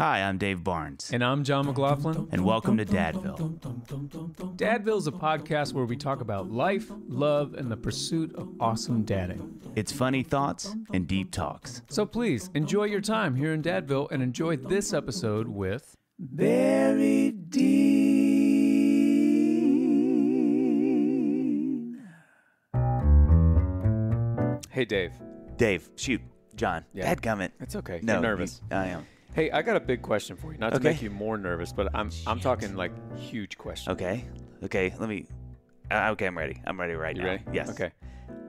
Hi, I'm Dave Barnes, And I'm Jon McLaughlin. and welcome to Dadville. Dadville is a podcast where we talk about life, love, and the pursuit of awesome dadding. It's funny thoughts and deep talks. So please enjoy your time here in Dadville and enjoy this episode with Very deep. Hey, Dave. Dave, shoot, Jon, Yeah. dadgummit. It's okay. No, You're nervous. you- I am. Hey, I got a big question for you. Not to Okay. make you more nervous, but I'm I'm talking like huge question. Okay, okay. Let me. Uh, okay, I'm ready. I'm ready right You now. ready? Yes. Okay.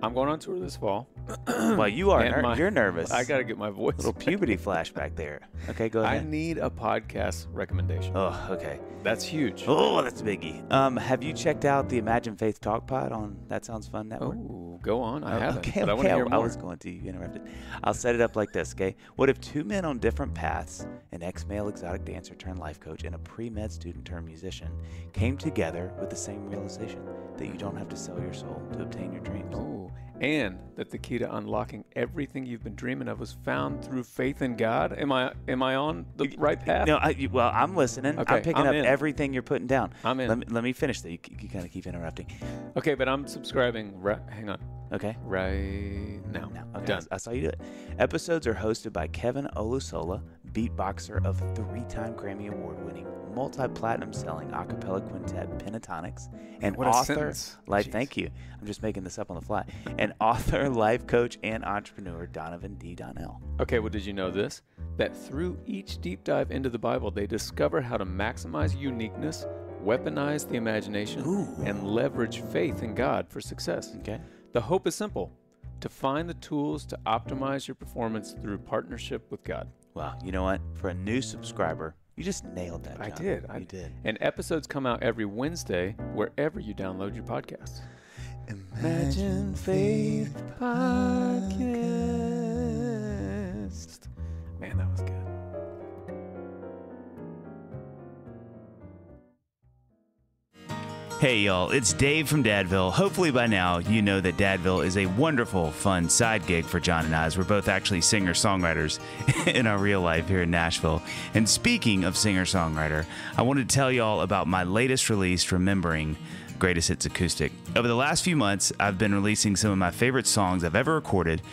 I'm going on tour this fall. Well, you are. Ner- my- you're nervous. I got to get my voice. little puberty flashback there. Okay, go ahead. I need a podcast recommendation. oh, okay. That's huge. Oh, that's a biggie. Um, have you checked out the Imagine Faith Talk Pod on That Sounds Fun Network? Oh, go on. I Oh, haven't, Okay, I okay. hear I was going to. You interrupted. I'll set it up like this, okay? What if two men on different paths, an ex male exotic dancer turned life coach and a pre med student turned musician, came together with the same realization that you don't have to sell your soul to obtain your dreams? Oh, and that the key to unlocking everything you've been dreaming of was found through faith in God. Am I am I on the right path? No, I, well, I'm listening. Okay, I'm picking I'm up in. everything you're putting down. I'm in. Let me, let me finish that. You, you kind of keep interrupting. Okay, but I'm subscribing. Right, hang on. Okay. Right now. No, okay, Done. I saw you do it. Episodes are hosted by Kevin Olusola, beatboxer of three-time Grammy Award-winning, multi-platinum selling a cappella quintet Pentatonix, and What a author. sentence. Life, Jeez. thank you. I'm just making this up on the fly. and author, life coach, and entrepreneur Donovan D. Donnell. Okay, well, did you know this? That through each deep dive into the Bible, they discover how to maximize uniqueness, weaponize the imagination, Ooh. and leverage faith in God for success. Okay. The hope is simple to find the tools to optimize your performance through partnership with God. Wow. You know what? For a new subscriber, you just nailed that. I Jon. did. I you did. And episodes come out every Wednesday wherever you download your podcasts. Imagine Faith Podcast. Man, that was good. Hey y'all, it's Dave from Dadville. Hopefully by now you know that Dadville is a wonderful, fun side gig for John and I, as we're both actually singer songwriters in our real life here in Nashville. And speaking of singer songwriter, I wanted to tell y'all about my latest release, Remembering Greatest Hits Acoustic. Over the last few months, I've been releasing some of my favorite songs I've ever recorded,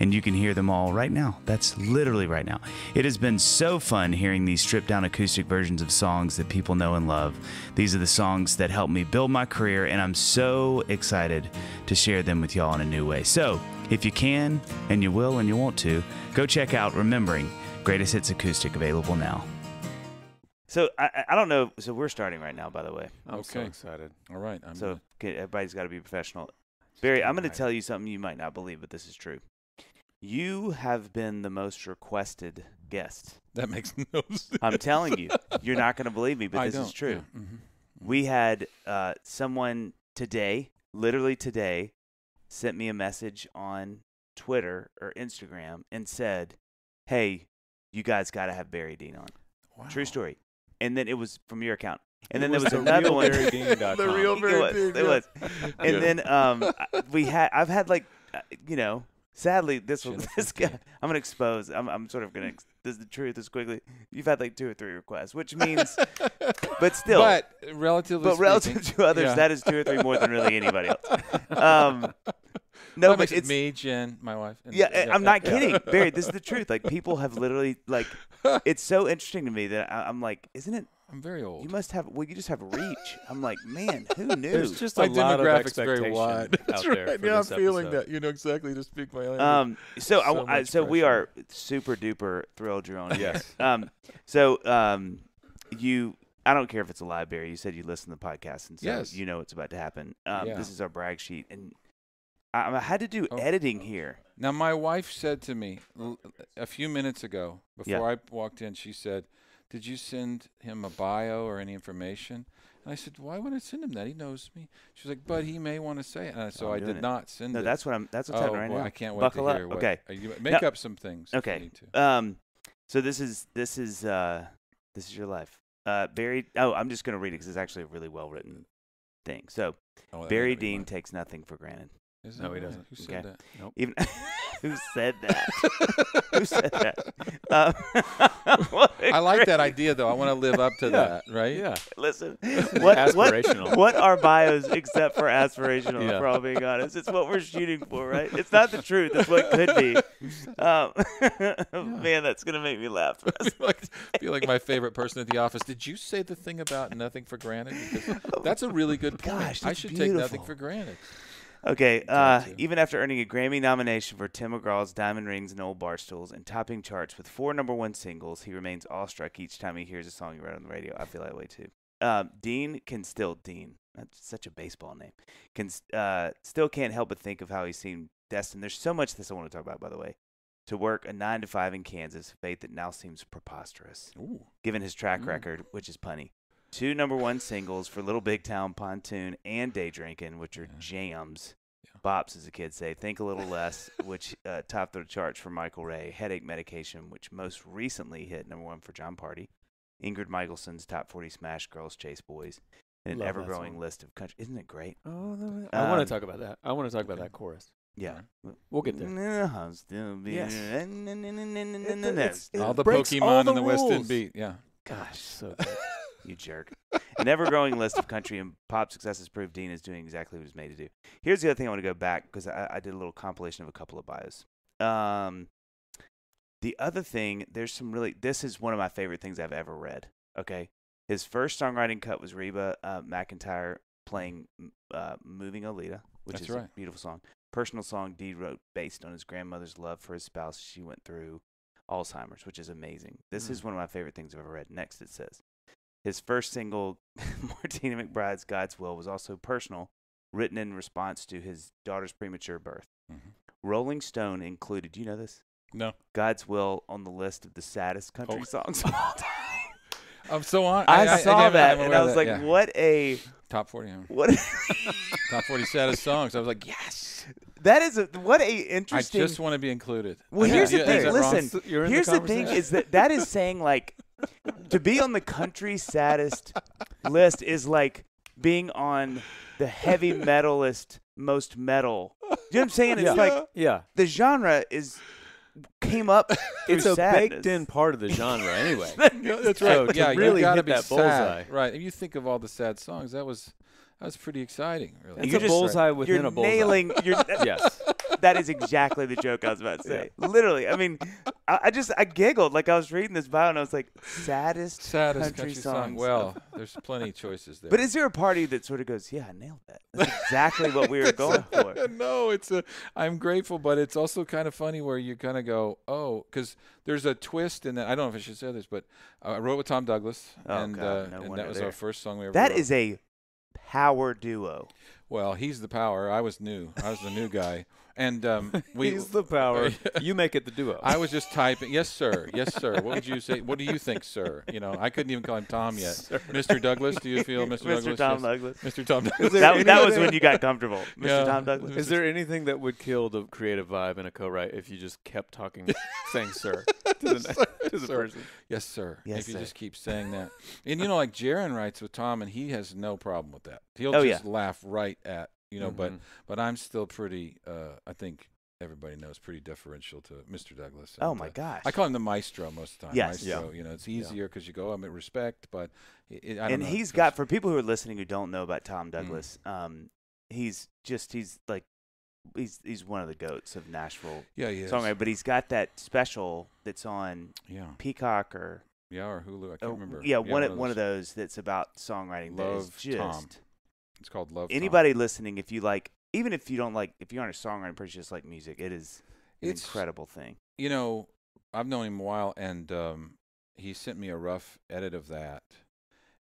and you can hear them all right now. That's literally right now. It has been so fun hearing these stripped down acoustic versions of songs that people know and love. These are the songs that helped me build my career, and I'm so excited to share them with y'all in a new way. So, if you can, and you will, and you want to, go check out Remembering Greatest Hits Acoustic available now. So I, I don't know. So we're starting right now, by the way. I'm so Okay. excited. All right. I'm So okay, everybody's got to be professional. Barry, I'm going to tell you something you might not believe, but this is true. You have been the most requested guest. that makes no sense. I'm telling you, you're not going to believe me, but I this is don't, true. yeah, mhm. We had uh, someone today, literally today, sent me a message on Twitter or Instagram and said, "Hey, you guys got to have Barry Dean on." True story. And then it was from your account. And It then there was the another real one. BarryDean.com. The real it Barry was. Dean, It yeah. was. And Yeah. then um, we had. I've had like, uh, you know, sadly, this Shouldn't this guy. I'm gonna expose. I'm. I'm sort of gonna. Ex- this is the truth. This quickly. You've had like two or three requests, which means, but still, But relatively but relative to others, yeah. that is two or three more than really anybody else. Um, no, That but it's me, Jen, my wife. and- yeah, I'm not yeah. kidding, Barry. This is the truth. Like people have literally like. It's so interesting to me that I, I'm like, isn't it? I'm very old. You must have. Well, you just have reach. I'm like, man, who knew? There's just my a lot of demographic's very wide. out That's there right. for Yeah, I'm this feeling episode. that. You know exactly to speak my language. Um, so, So w- I- much so we are super duper thrilled you're on. here. Yes. Um, so um, you, I don't care if it's a live Barry. You said you listen to the podcast, and so Yes. you know what's about to happen. Um, Yeah. This is our brag sheet, and I, I had to do Oh. editing here. Now, my wife said to me l- a few minutes ago, before Yeah. I walked in, she said, "Did you send him a bio or any information?" And I said, "Why would I send him that? He knows me." She was like, "But he may want to say it." And so I did it. not send No, it. that's what I'm. That's what's oh, happening right well, now. I can't wait Buckle to up. hear. What, Okay. you make up some things. Okay. Um, so this is this is uh this is your life. Uh, Barry. Oh, I'm just gonna read it because it's actually a really well written thing. So Oh, Barry Dean takes nothing for granted. Is No, he doesn't. Who Okay. said that? Nope. Even Who said that? Who said that? Um, what a I like that idea though. I want to live up to that, right? Yeah. Listen, what, what, Aspirational. what are bios except for aspirational? Yeah. For all being honest, it's what we're shooting for, right? It's not the truth. It's what could be. Um, Man, that's gonna make me laugh. feel like, feel like my favorite person at the office. Did you say the thing about nothing for granted? Because that's a really good point. Gosh, I that's should take nothing for granted. Okay, uh, even after earning a Grammy nomination for Tim McGraw's Diamond Rings and Old Barstools and topping charts with four number one singles, he remains awestruck each time he hears a song he wrote on the radio. I feel that way too. Um, Dean can still Dean. That's such a baseball name. Can uh, still can't help but think of how he seemed destined. There's so much this I want to talk about, by the way. To work a nine to five in Kansas, a fate that now seems preposterous Ooh. given his track Mm. record, which is punny. Two number one singles for Little Big Town Pontoon and Day Drinking, which are Yeah. jams. Yeah. Bops, as the kids say. Think a Little Less, which uh, topped the charts for Michael Ray. Heartache Medication, which most recently hit number one for Jon Pardi. Ingrid Michaelson's Top 40 Smash Girls Chase Boys. And an ever growing list of country. Isn't it great? Oh, no, I want Um, to talk about that. I want to talk about okay. that chorus. Yeah. We'll get there. there. I'll still be Yes. That's- It All the Pokemon all in the the West End beat. Yeah. Gosh, So. You jerk. An ever growing list of country and pop successes prove Dean is doing exactly what he's made to do. Here's the other thing I want to go back because I, I did a little compilation of a couple of bios. Um, the other thing, there's some really, this is one of my favorite things I've ever read. Okay. His first songwriting cut was Reba uh, McEntire playing uh, Moving Oleta, which That's is a beautiful song. Personal song Dean wrote based on his grandmother's love for his spouse. She went through Alzheimer's, which is amazing. This is one of my favorite things I've ever read. Next, it says his first single, Martina McBride's God's Will, was also personal, written in response to his daughter's premature birth. Mhm. Rolling Stone included, do you know this? No. God's Will on the list of the saddest country Oh. songs of all time. I'm so on. I, saw am- that I'm and I was that, like, yeah. what a Top 40. yeah. what a, Top 40 saddest songs. I was like, yes. that is a what a interesting I just want to be included. Well, I- here's yeah, the thing. that? Listen, You're in the here's the, thing: is that that is saying like to be on the country saddest list is like being on the heavy metalist most metal. Do you know what I'm saying? It's Yeah. like Yeah. the genre is came up. It's a sadness. baked in part of the genre anyway. That's right. to yeah, really gotta hit be that sad. bullseye. Right. If you think of all the sad songs, that was that was pretty exciting. Really. It's You're a just- bullseye within You're a bullseye. nailing. You're, yes. That is exactly the joke I was about to say. Literally, I mean, I, I just I giggled like I was reading this bio and I was like, saddest, saddest country, country, song. songs. Well, there's plenty of choices there. But is there a party that sort of goes, yeah, I nailed that. That's exactly what we were going for. no, it's a. I'm grateful, but it's also kind of funny where you kind of go, oh, because there's a twist in that. I don't know if I should say this, but uh, I wrote with Tom Douglas, Oh, and God, uh, no and that was there. our first song we ever. That wrote. is a power duo. Well, he's the power. I was new. I was the new guy, and um, we. He's the power. you make it the duo. I was just typing, yes, sir, yes, sir. What would you say? What do you think, sir? You know, I couldn't even call him Tom yet. Mr. Douglas, do you feel, Mr. Mr. Douglas? Tom Yes. Douglas. Mr. Tom Douglas. That, that was when you got comfortable, Mr. Yeah. Tom Douglas. Is there anything that would kill the creative vibe in a co-write if you just kept talking, saying "sir" to the, to the Sir. person? Yes, sir. Yes, if you sir. just keep saying that. And you know, like Jaron writes with Tom, and he has no problem with that. He'll Oh, just laugh right at you know. But Mhm. but I'm still pretty. Uh, I think everybody knows pretty deferential to Mr. Douglas. Oh and, my uh, gosh. I call him the maestro most of the time. Yes. Maestro. You know, it's easier because you go, I'm at respect, but it, it, I don't and know, he's got for people who are listening who don't know about Mm. Tom Douglas, um, he's just he's like he's he's one of the goats of Nashville yeah, he is. songwriter, but he's got that special that's on Yeah, Peacock or yeah, or Hulu. I can't oh, remember. yeah, one of, those. one of those that's about songwriting. that is Love just Tom. It's called Love. Anybody listening, if you like, even if you don't like, if you aren't a songwriter, but you just like music, it is an It's incredible thing. you know, I've known him a while, and um, he sent me a rough edit of that,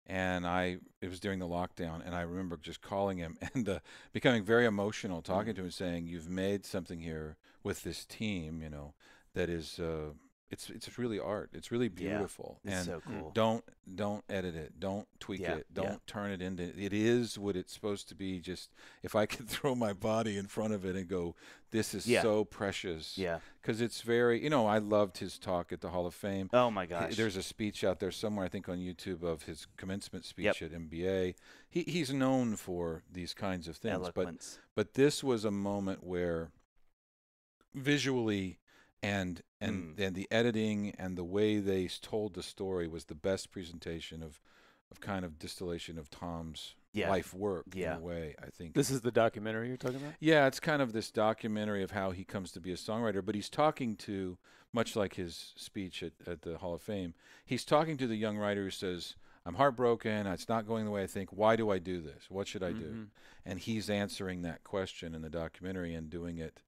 and I it was during the lockdown, and I remember just calling him and uh, becoming very emotional, talking to him, saying, "You've made something here with this team, you know, that is." Uh, it's it's really art. It's really Yeah, beautiful, It's and so cool. don't don't edit it don't tweak Yeah, it don't turn it into it is what it's supposed to be just if i could throw my body in front of it and go this is Yeah. so precious Yeah. because it's very you know i loved his talk at the hall of fame Oh my gosh. there's a speech out there somewhere i think on youtube of his commencement speech Yep. at mba he, he's known for these kinds of things but but this was a moment where visually and and Mm. and the editing and the way they told the story was the best presentation of of kind of distillation of Tom's Yeah. life work Yeah. in a way. I think This is the documentary you're talking about. yeah, it's kind of this documentary of how he comes to be a songwriter, but he's talking to, much like his speech at, at the Hall of Fame, he's talking to the young writer who says, I'm heartbroken, it's not going the way I think, why do I do this? What should I do? Mhm. And he's answering that question in the documentary and doing it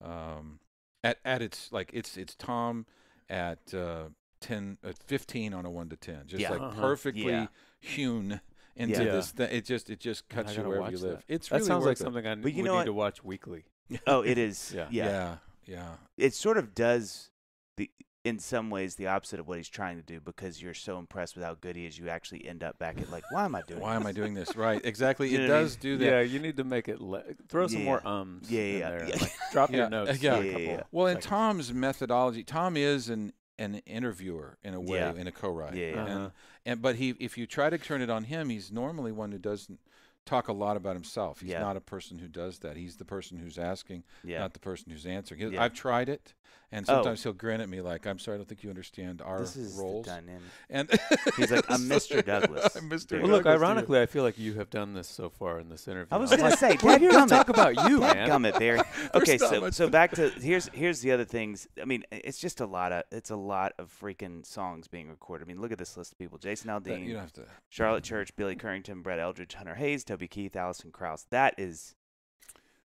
um, at, at its, like, it's, it's Tom at uh, 10, uh, 15 on a 1 to 10, just Yeah. like Uh-huh. perfectly Yeah. hewn into Yeah. this, thing it just, it just cuts you wherever you live. that. It's That really sounds like it. something I But you would know need to watch weekly. Oh, it is. Yeah. yeah. yeah, yeah. It sort of does the in some ways the opposite of what he's trying to do because you're so impressed with how good he is, you actually end up back at like, why am I doing? Why am I doing this? Right, exactly. You it know what I mean? does do that. Yeah, you need to make it le- throw some Yeah. more ums. Yeah, in yeah, there. yeah. Like, drop Yeah, your notes. yeah. Yeah, yeah, yeah. Well, in seconds. Tom's methodology, Tom is an an interviewer in a way, Yeah. in a co-write. Yeah, yeah. And, Uh-huh. and but he, if you try to turn it on him, he's normally one who doesn't talk a lot about himself. He's Yeah. not a person who does that. He's the person who's asking, Yeah. not the person who's answering. Yeah. I've tried it, and Oh. sometimes he'll grin at me like, "I'm sorry, I don't think you understand our this is roles." the dynamic. and He's like, "I'm Mr. Douglas." I'm Mr. Well, Well, look, Douglas to ironically, I feel like you have done this so far in this interview. I was gonna say, we're here to talk about you, man. Gummit, Barry. Okay, so so back to here's here's the other things. I mean, it's just a lot of it's a lot of freaking songs being recorded. I mean, look at this list of people: Jason That- Aldean, you don't have to. Charlotte Church, Billy Currington, Brett Eldredge, Hunter Hayes, Toby Keith, Alison Krauss. That is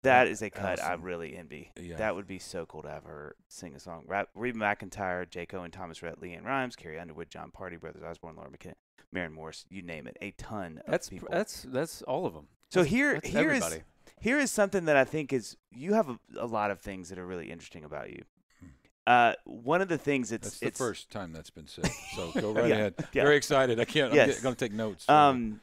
that is a cut I really envy. Yeah. That would be so cool to have her sing a song. Ra- Reba McEntire, J. Cohen, Thomas Rhett, LeAnn Rimes, Carrie Underwood, Jon Pardi, Brothers Osborne, Laura McKinnon, Maren Morris, you name it. A ton of That's people. that's that's all of them. so That's- here that's here is, here is something that I think is you have a, a lot of things that are really interesting about you. Hmm. Uh, one of the things it's That's the it's first time that's been said. So go right Yeah, ahead. yeah. Very excited. I can't. Yes. I'm going to take notes. Um,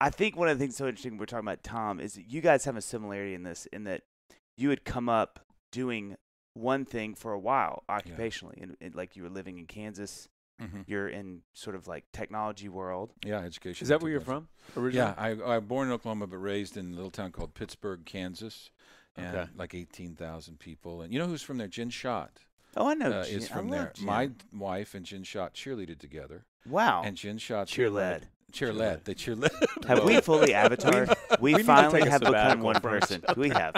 I think one of the things so interesting we're talking about Tom is that you guys have a similarity in this in that you had come up doing one thing for a while occupationally, and, and like you were living in Kansas, Mhm. you're in sort of like technology world. Yeah, education. Is that where you're from originally? Yeah, I I born in Oklahoma, but raised in a little town called Pittsburg, Kansas, and Okay. like 18,000 people. And you know who's from there? Jin Schott Oh, I know. uh, Jen- is I from love there. Jen. My wife and Jin Schott cheerleaded together, wow. and Jin Schott Cheer led. Cheer led. They cheer led. Have we fully avatar? We, we need finally have become one person. We have.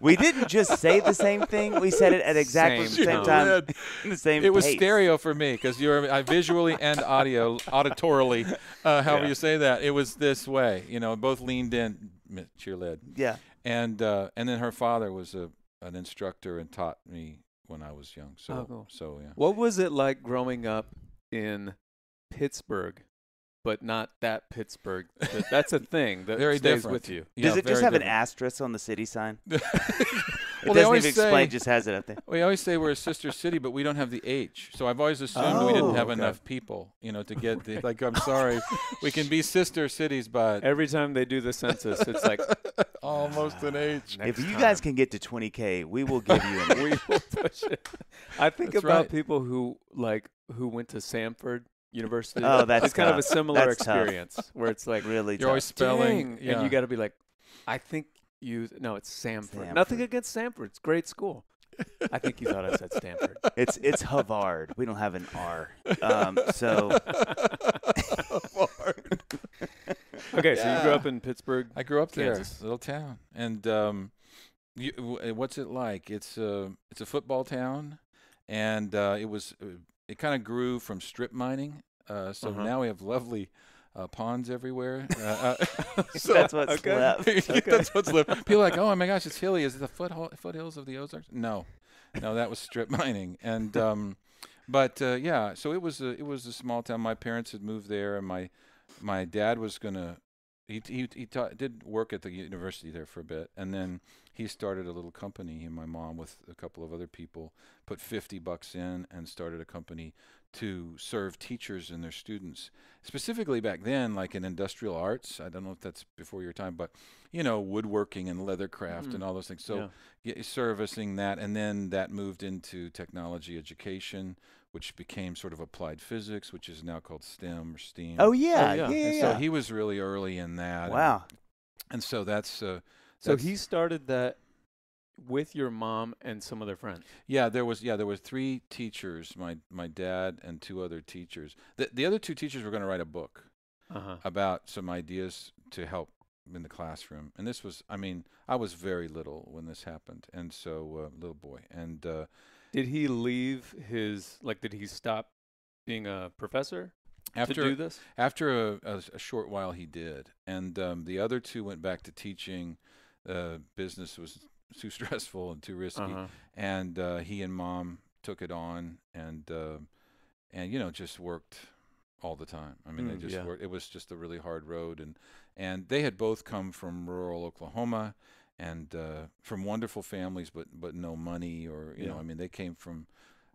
We didn't just say the same thing. We said it at exactly Same the same time, the same. It was pace. stereo for me because you're I visually and audio, auditorily, uh, however Yeah. you say that. It was this way. You know, both leaned in, m- cheer led, Yeah. and uh, and then her father was a an instructor and taught me when I was young. So Oh, cool. so yeah. What was it like growing up in Pittsburg, but not that Pittsburgh? That's a thing that Very stays different. with you. Yeah, Does it just very have an asterisk on the city sign? It Well, doesn't always even explain. say- Just has it up there. We always say we're a sister city, but we don't have the H. So I've always assumed we didn't Oh, have okay. enough people, you know, to get the like. I'm sorry, we can be sister cities, but Every time they do the census, it's like almost an H. if you time. guys can get to 20k, we will give you an. we will push it. I think That's about right. people who like who went to Samford University. Oh, that's it's kind of a similar That's tough. experience where it's like really You're tough. always spelling, yeah. and you got to be like, I think you. No, it's Samford. Samford. Nothing against Samford. It's great school. I think you thought I said Stanford. It's it's Havard. We don't have an R. Um, so Okay, so you grew up in Pittsburg. I grew up there, Kansas. little town, and um, you, what's it like? It's a it's a football town, and uh, it was uh, it kind of grew from strip mining. Uh, so Uh-huh. now we have lovely uh, ponds everywhere. Uh, uh, so that's what's okay. left. That's what's left. People are like, oh my gosh, it's hilly. Is it the foot foothills of the Ozarks? No, no, that was strip mining. And um, but uh, yeah, so it was a it was a small town. My parents had moved there, and my my dad was gonna. He he he taught, did work at the university there for a bit, and then he started a little company. He and my mom, with a couple of other people, put fifty bucks in and started a company to serve teachers and their students. Specifically back then, like in industrial arts. I don't know if that's before your time, but you know, woodworking and leathercraft Mm. and all those things. So Yeah. yeah, servicing that, and then that moved into technology education, which became sort of applied physics, which is now called STEM or STEAM. Oh yeah, yeah. yeah, yeah. Yeah. so he was really early in that. and- wow. And, so that's uh, So that's- he started that with your mom and some other friends. Yeah, there was yeah there was three teachers, my my dad and two other teachers. The the other two teachers were going to write a book Uh huh. about some ideas to help in the classroom. And this was I mean, I was very little when this happened. And so uh, little boy. And uh, Did he leave his like? Did he stop being a professor to after do this? After a, a, a short while, he did, and um, the other two went back to teaching. Uh, business was too stressful and too risky, Uh-huh. and uh, he and mom took it on, and uh, and you know just worked all the time. I mean, Mm, they just yeah. worked. It was just a really hard road, and and they had both come from rural Oklahoma, and uh, from wonderful families, but but no money or you know, I mean, they came from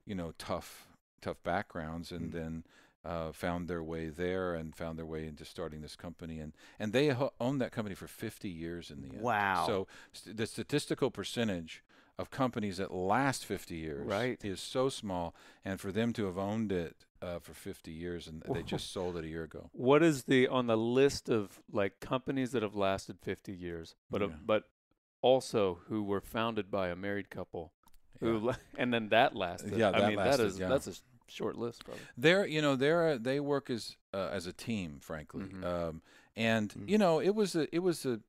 you know tough tough backgrounds, and Mm. then uh, found their way there and found their way into starting this company and and they ho- owned that company for 50 years in the end. Wow. So st- the statistical percentage of companies that last 50 years Right. is so small and for them to have owned it uh, for 50 years and they just sold it a year ago. What is the on the list of like companies that have lasted 50 years, but uh, but also who were founded by a married couple, who Yeah. la- and then that lasted. Yeah, I that mean lasted, that is yeah. that's a short list, probably. They're you know they're they work as uh, as a team, frankly. Mhm. Um, and Mm. you know it was a it was a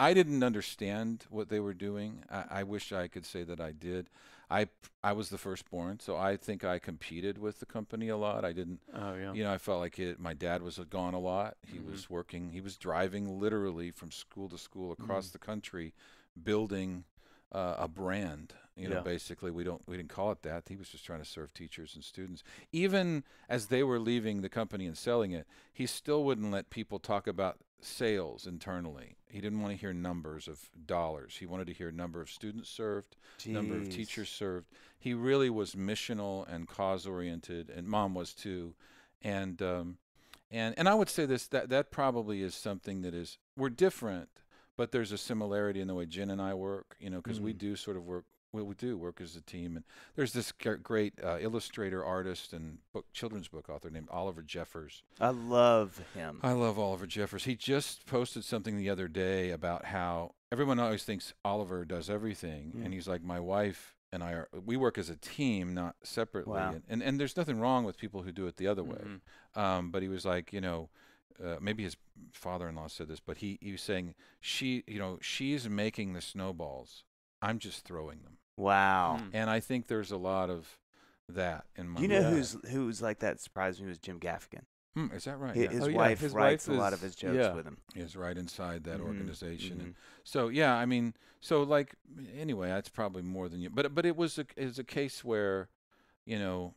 I didn't understand what they were doing. I, I wish I could say that I did. I I was the firstborn, so I think I competed with the company a lot. I didn't Oh yeah. you know, I felt like it, my dad was gone a lot. He Mhm. was working, he was driving literally from school to school across Mhm. the country, building uh, a brand. You know, Yeah. basically, we don't we didn't call it that. He was just trying to serve teachers and students. Even as they were leaving the company and selling it, he still wouldn't let people talk about sales internally. He didn't want to hear numbers of dollars. He wanted to hear number of students served, number of teachers served. He really was missional and cause oriented, and mom was too. And um, and and I would say this that that probably is something that is we're different, but there's a similarity in the way Jen and I work. You know, because we Mm. do sort of work. Well, we do work as a team, and there's this gr- great uh, illustrator, artist, and book children's book author named Oliver Jeffers. I love him. I love Oliver Jeffers. He just posted something the other day about how everyone always thinks Oliver does everything, Mm. and he's like, my wife and I are we work as a team, not separately. Wow. And, and and there's nothing wrong with people who do it the other way. Mhm. Um, but he was like, you know, uh, maybe his father-in-law said this, but he he was saying she, you know, she's making the snowballs. I'm just throwing them, Wow. Mm. and I think there's a lot of that in my. You know life. who's who's like that? Surprised me was Jim Gaffigan. Hmm, is that right? Hi- Yeah. His Oh, yeah, wife his writes wife a lot of his jokes yeah. with him. is right inside that Mhm, organization. And mhm. so yeah, I mean, so like anyway, that's probably more than you. But but it was a it was a case where, you know,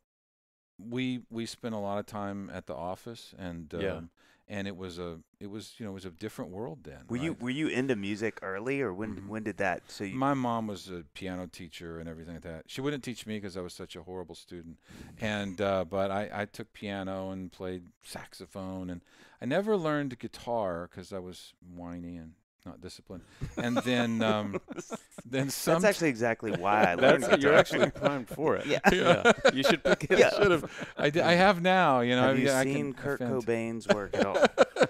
we we spent a lot of time at the office and um, Yeah. And it was a it was you know it was a different world then. Were you were you into music early, or when Mhm. when did that? So you, My mom was a piano teacher and everything like that. She wouldn't teach me because I was such a horrible student, and uh, but I, I took piano and played saxophone, and I never learned guitar because I was whiny and not disciplined. And then um, then some that's actually exactly why I learned you're actually primed for it. Yeah. yeah. You should pick it Yeah. up. should have I, did, I have now you know Have I, you I seen can Kurt offend. Cobain's work at all?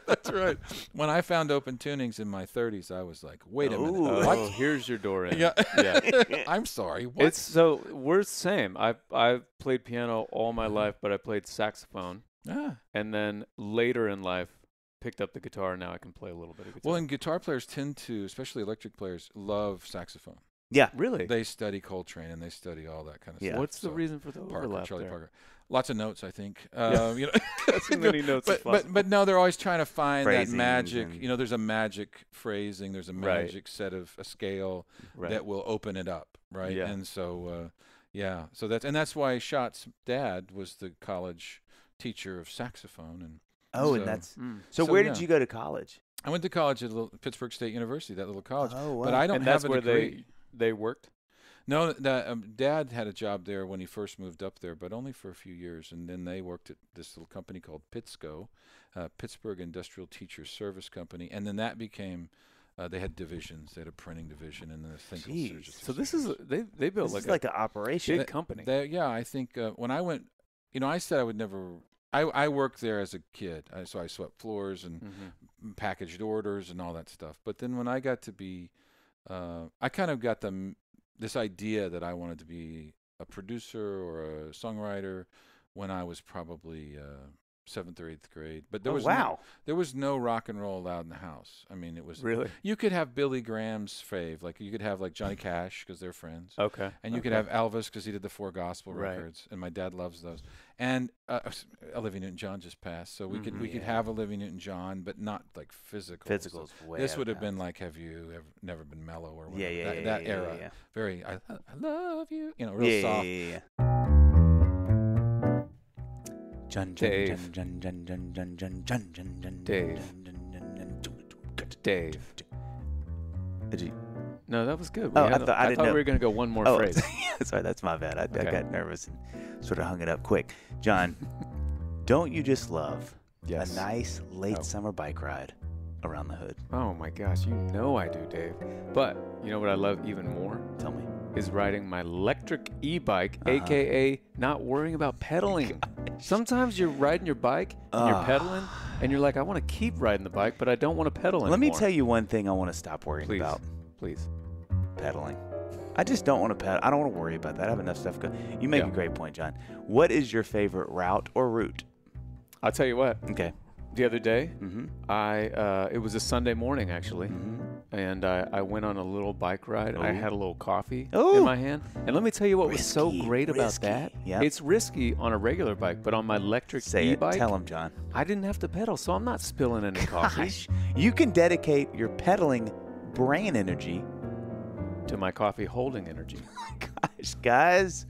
That's right. When I found open tunings in my 30s, I was like, wait a minute, Ooh. Oh, here's your door in. Yeah. yeah. I'm sorry. What? It's so we're the same. I I've played piano all my life, but I played saxophone, ah. and then later in life picked up the guitar. and Now I can play a little bit of guitar. Well, and guitar players tend to, especially electric players, love saxophone. yeah. really, They study Coltrane and they study all that kind of Yeah. stuff. what's the reason for the Parker, overlap Charlie there? Parker. Lots of notes, I think. Yeah. Um, you know, As many notes but, but but no, they're always trying to find that magic. You know, there's a magic phrasing. There's a Right. magic set of a scale Right. that will open it up, right? Yeah. And so, uh, yeah. So that's and that's why Shot's dad was the college teacher of saxophone, and Oh, So- and that's Mm. so. so, where yeah. did you go to college? I went to college at little, Pittsburg State University, that little college. Oh, wow. But. I don't and have that's a where degree. they they worked. No, that um, Dad had a job there when he first moved up there, but only for a few years, and then they worked at this little company called Pitsco, uh, Pittsburg Industrial Teachers Service Company, and then that became. Uh, they had divisions. They had a printing division, and then a thing called Surgical So this is a, they they built This like is a like an operation. big company. They, yeah, I think uh, when I went, you know, I said I would never. I I worked there as a kid, I, so I swept floors and Mhm. packaged orders and all that stuff. But then when I got to be, uh, I kind of got the this idea that I wanted to be a producer or a songwriter when I was probably uh, seventh or eighth grade. But there Oh, was wow. no, there was no rock and roll allowed in the house. I mean, it was Really? you could have Billy Graham's fave, like you could have like Johnny Cash because they're friends. Okay. And you could have Elvis because he did the four gospel Right. records, and my dad loves those. And uh, Olivia Newton-John just passed, so we could Mhm. we could Yeah. have Olivia Newton-John, but not like physical. Physicals way This would have been like, have you ever never been mellow or whatever? yeah, yeah, that, yeah, that yeah, era, very I, I love you, you know, yeah. real yeah, soft. Jun, Dave. jun, jun, jun, jun, jun, jun, jun, jun, Dave. Dave. Did you- No, that was good. We Oh, I had a- thought- I didn't thought know- we were going to go one more Oh, phrase. sorry, that's my bad. I, I got nervous and sort of hung it up quick. Jon, don't you just love Yes. a nice late Oh. summer bike ride around the hood? Oh my gosh, you know I do, Dave. But you know what I love even more Tell me. Is riding my Lectric e-bike, Uh-huh. aka not worrying about pedaling. Sometimes you're riding your bike and you're Ah. pedaling, and you're like, I want to keep riding the bike, but I don't want to pedal anymore. Let me tell you one thing I want to stop worrying Please. about please. pedaling. I just don't want to pedal. I don't want to worry about that. I have enough stuff going. You make Yeah. a great point, Jon. What is your favorite route or route? I'll tell you what. Okay. The other day, Mm-hmm. I uh, it was a Sunday morning actually, Mm-hmm. and I, I went on a little bike ride. I had a little coffee in my hand, and let me tell you what was so Risky, great about risky. that. Yep. It's risky on a regular bike, but on my Lectric Say e-bike. Tell him, Jon. I didn't have to pedal, so I'm not spilling any coffee Gosh, you can dedicate your pedaling brain energy. To my coffee holding energy. Gosh, guys.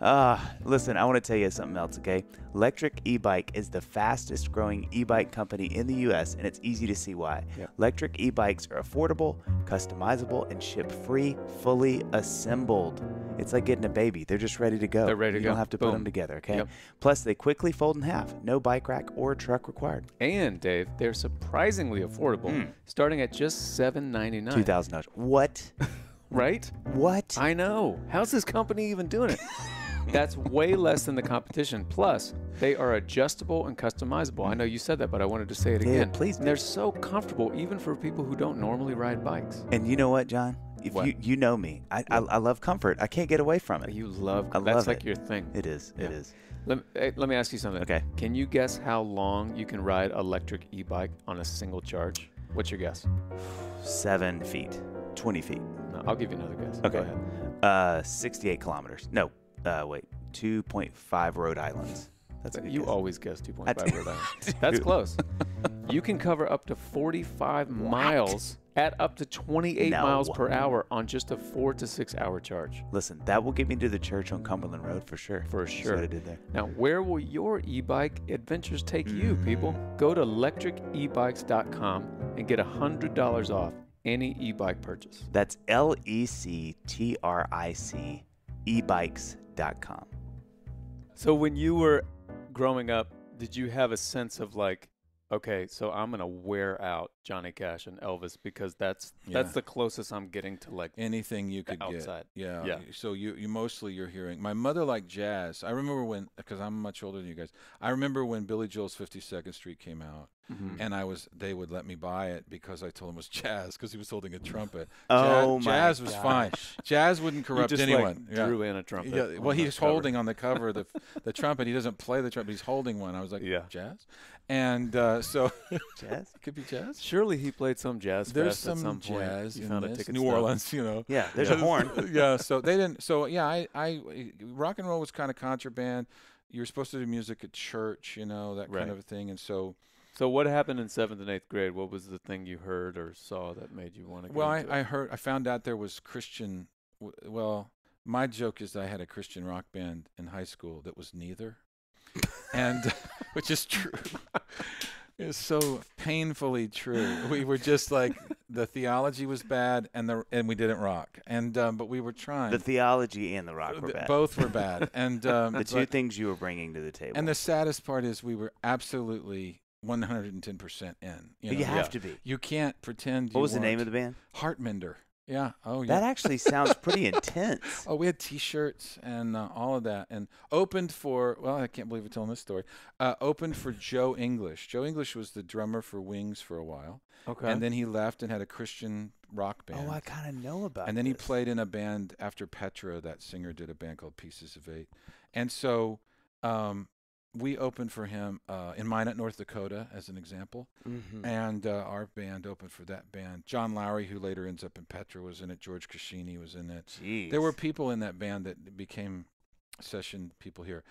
uh, listen, I want to tell you something else, okay? Lectric e-bike is the fastest growing e-bike company in the U.S., and it's easy to see why. Lectric e-bikes are affordable, customizable, and ship free, fully assembled. It's like getting a baby. They're just ready to go. They're ready to you go. don't have to put them together, okay? Yep. Plus, they quickly fold in half. No bike rack or truck required. And Dave, they're surprisingly affordable, Mm. starting at just seven ninety nine. Two thousand dollars. What? Right? What? I know. How's this company even doing it? That's way less than the competition. Plus, they are adjustable and customizable. I know you said that, but I wanted to say it Yeah, again. please And they're so comfortable, even for people who don't normally ride bikes. and you know what, Jon? If What? you you know me, I, I I love comfort. I can't get away from it. You love. I that's love like it. your thing. It is. It Yeah. is. Let, eh, let me ask you something. Okay. Can you guess how long you can ride Lectric e-bike on a single charge? What's your guess? Seven feet, twenty feet. No, I'll give you another guess. Go Okay. ahead. Uh, sixty-eight kilometers. No, uh, wait, two point five Rhode Islands. That's a good You guess. always guess 2.5 Rhode Island. That's close. You can cover up to 45 miles at up to 28 No. miles per hour on just a four to six hour charge. Listen, that will get me to the church on Cumberland Road for sure. For sure. what I did there. Now, where will your e-bike adventures take you, people? Mm. Go to lectricebikes.com and get $100 off any e-bike purchase. That's L E C T R I C ebikes.com. So when you were growing up, did you have a sense of like, okay, so I'm gonna wear out Johnny Cash and Elvis because that's that's the closest I'm getting to like anything you could outside. get. Yeah. Yeah. So you you mostly you're hearing. My mother liked jazz. I remember when because I'm much older than you guys. I remember when Billy Joel's 52nd Street came out, Mhm. and I was they would let me buy it because I told him it was jazz because he was holding a trumpet. Oh jazz, my jazz was fine. Jazz wouldn't You corrupt just anyone. like yeah. drew in a trumpet. Yeah, well, he's holding on the cover the the trumpet. He doesn't play the trumpet. He's holding one. I was like, Yeah. jazz, and uh, so Jazz? could be jazz. Surely he played some jazz. There's fest at some, some point. jazz You in found a ticket New stub. Orleans, you know. Yeah, there's a horn. yeah, so they didn't. So yeah, I, I, rock and roll was kind of contraband. You were supposed to do music at church, you know, that Right. kind of a thing. And so, So what happened in seventh and eighth grade? What was the thing you heard or saw that made you want to? well, I, I heard, I found out there was Christian. Well, my joke is I had a Christian rock band in high school that was neither, and which is true. It's so painfully true. We were just like the theology was bad, and the and we didn't rock, and um, but we were trying. The theology and the rock were bad. Both were bad, and um, the two but- things you were bringing to the table. And the saddest part is we were absolutely 110% in. You, you have Yeah. to be. You can't pretend. What you was the name of the band? Heartmender. Yeah. Oh, yeah. That actually sounds pretty intense. Oh, we had T-shirts and uh, all of that, and opened for. Well, I can't believe we're telling this story. Uh, opened for Joe English. Joe English was the drummer for Wings for a while, Okay. and then he left and had a Christian rock band. Oh, I kind of know about. and then he played in a band after Petra. That singer did a band called Pieces of Eight, and so um, we opened for him uh, in Minot, North Dakota, as an example. Mhm. And uh, our band opened for that band. John Lawry, who later ends up in Petra, was in it. George Cassini was in it. Jeez. There were people in that band that became session people here.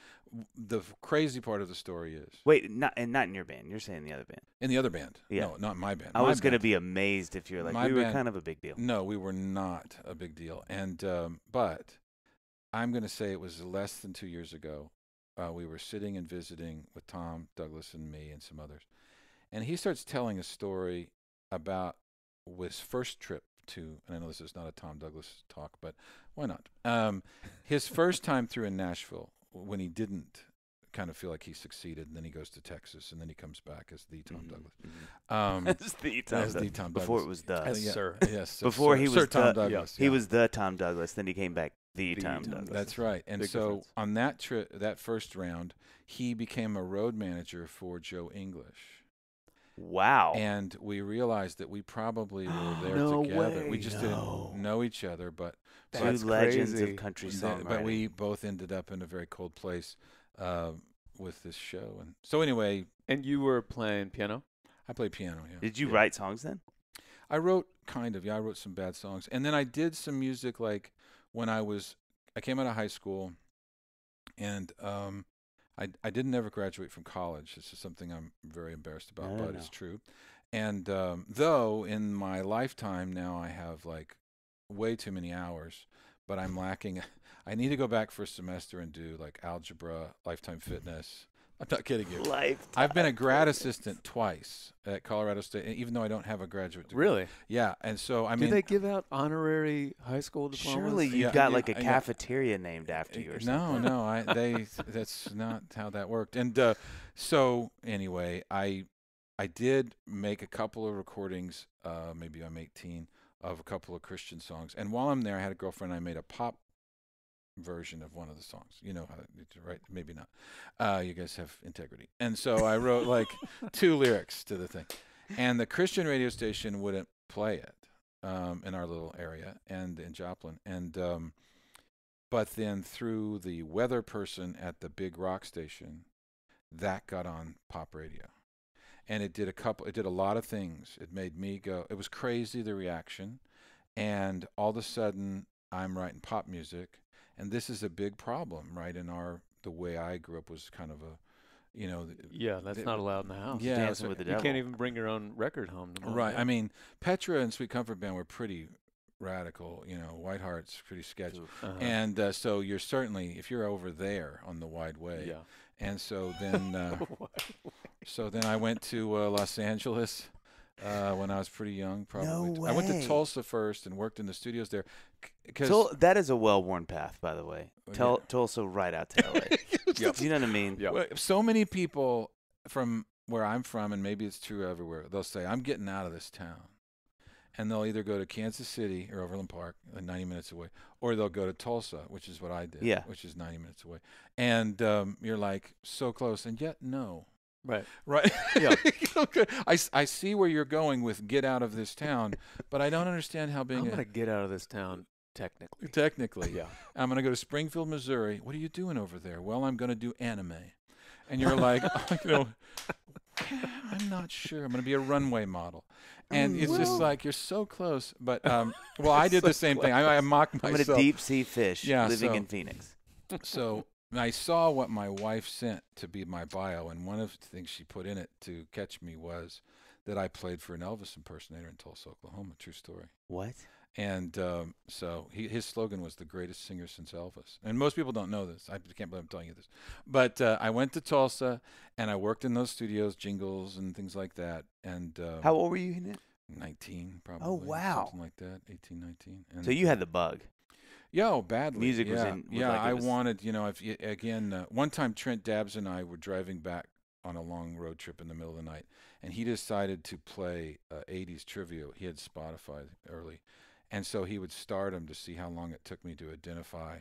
The f- crazy part of the story is Wait, not and not in your band. You're saying the other band. in the other band. Yeah. No, not my band. I My was gonna be amazed if you're like My we were kind of a big deal. No, we were not a big deal. And um, but I'm going to say it was less than two years ago. Uh, we were sitting and visiting with Tom Douglas and me and some others, and he starts telling a story about his first trip to. And I know this is not a Tom Douglas talk, but why not? Um, his first time through in Nashville when he didn't kind of feel like he succeeded, and then he goes to Texas, and then he comes back as the Tom Mhm, Douglas. mhm. Um, As the Tom as the Douglas. Tom Before Douglas. it was the. As yeah, sir. Yes. sir- Before sir- he Sir was Tom the- Douglas. He was the Tom Douglas. Then he came back the, The Tom Tom Douglas. That's right. And Big so difference. on that trip, that first round, he became a road manager for Joe English. Wow. And we realized that we probably were there No together. way. We just No. didn't know each other, but Two legends crazy. of country songwriting. but we both ended up in a very cold place uh, with this show. And so anyway, And you were playing piano? I played piano. Yeah. Did you Yeah. write songs then? I wrote kind of, yeah, I wrote some bad songs. And then I did some music like when I was I came out of high school and um I I didn't ever graduate from college. This is something I'm very embarrassed about, No, no, but no. it's true. And um though in my lifetime now I have like way too many hours, but I'm lacking I need to go back for a semester and do like algebra, lifetime fitness. I'm not kidding you. Life. I've been a grad assistant twice at Colorado State, even though I don't have a graduate degree. Really? Yeah, and so I mean Do mean, they give out honorary high school diplomas? Surely you Yeah, got yeah, like a know. cafeteria named after you or something. no, no, I they that's not how that worked. And uh, so anyway, I I did make a couple of recordings. Uh, maybe I'm 18 of a couple of Christian songs. And while I'm there, I had a girlfriend. I made a pop version of one of the songs. You know how, to write, Maybe not. Uh, you guys have integrity. And so I wrote like two lyrics to the thing, and the Christian radio station wouldn't play it um, in our little area and in Joplin. And um, but then through the weather person at the big rock station, that got on pop radio. And it did a couple it did a lot of things. It made me go it was crazy the reaction. And all of a sudden I'm writing pop music and this is a big problem, right? In our the way I grew up was kind of a you know Yeah, that's not allowed in the house. Yeah, Dancing with the You can't even bring your own record home. right. I mean, Petra and Sweet Comfort Band were pretty radical, you know, White Heart's pretty sketchy. Uh-huh. And uh, so you're certainly if you're over there on the wide way. yeah. And so then uh, So then I went to uh, Los Angeles uh, when I was pretty young. Probably. No I went to Tulsa first and worked in the studios there. Because Tul- that is a well-worn path, by the way. Oh, Tul- yeah. Tulsa right out to LA. Yep. Do you know what I mean? Yeah. so many people from where I'm from, and maybe it's true everywhere, they'll say, "I'm getting out of this town," and they'll either go to Kansas City or Overland Park, uh, 90 minutes away, or they'll go to Tulsa, which is what I did, Yeah. which is 90 minutes away. And um, you're like so close, and yet no. Right. Right. Yeah. okay. I, s- I see where you're going with get out of this town, but I don't understand how being I'm gonna get out of this town. Technically. technically. Yeah. I'm going to go to Springfield, Missouri. What are you doing over there? Well, I'm going to do anime. And you're like, you know, I'm not sure. I'm going to be a runway model. And it's just like you're so close. But um, well, I did So the same thing. I, I mock I'm myself. a deep sea fish Yeah, living so- in Phoenix. so I saw what my wife sent to be my bio, and one of the things she put in it to catch me was that I played for an Elvis impersonator in Tulsa, Oklahoma. True story. What? And um, so he, his slogan was the greatest singer since Elvis. And most people don't know this. I can't believe I'm telling you this. But uh, I went to Tulsa and I worked in those studios, jingles and things like that. And um, How old were you? Nick? 19 probably. Oh, wow. Something like that, 18, 19. And So you had the bug. yeah, oh, badly. Music was yeah. in- was yeah, like I was- wanted, you know, if again, uh, one time Trent Dabbs and I were driving back on a long road trip in the middle of the night, and he decided to play uh, 80s trivia. He had Spotify early, and so he would start them to see how long it took me to identify,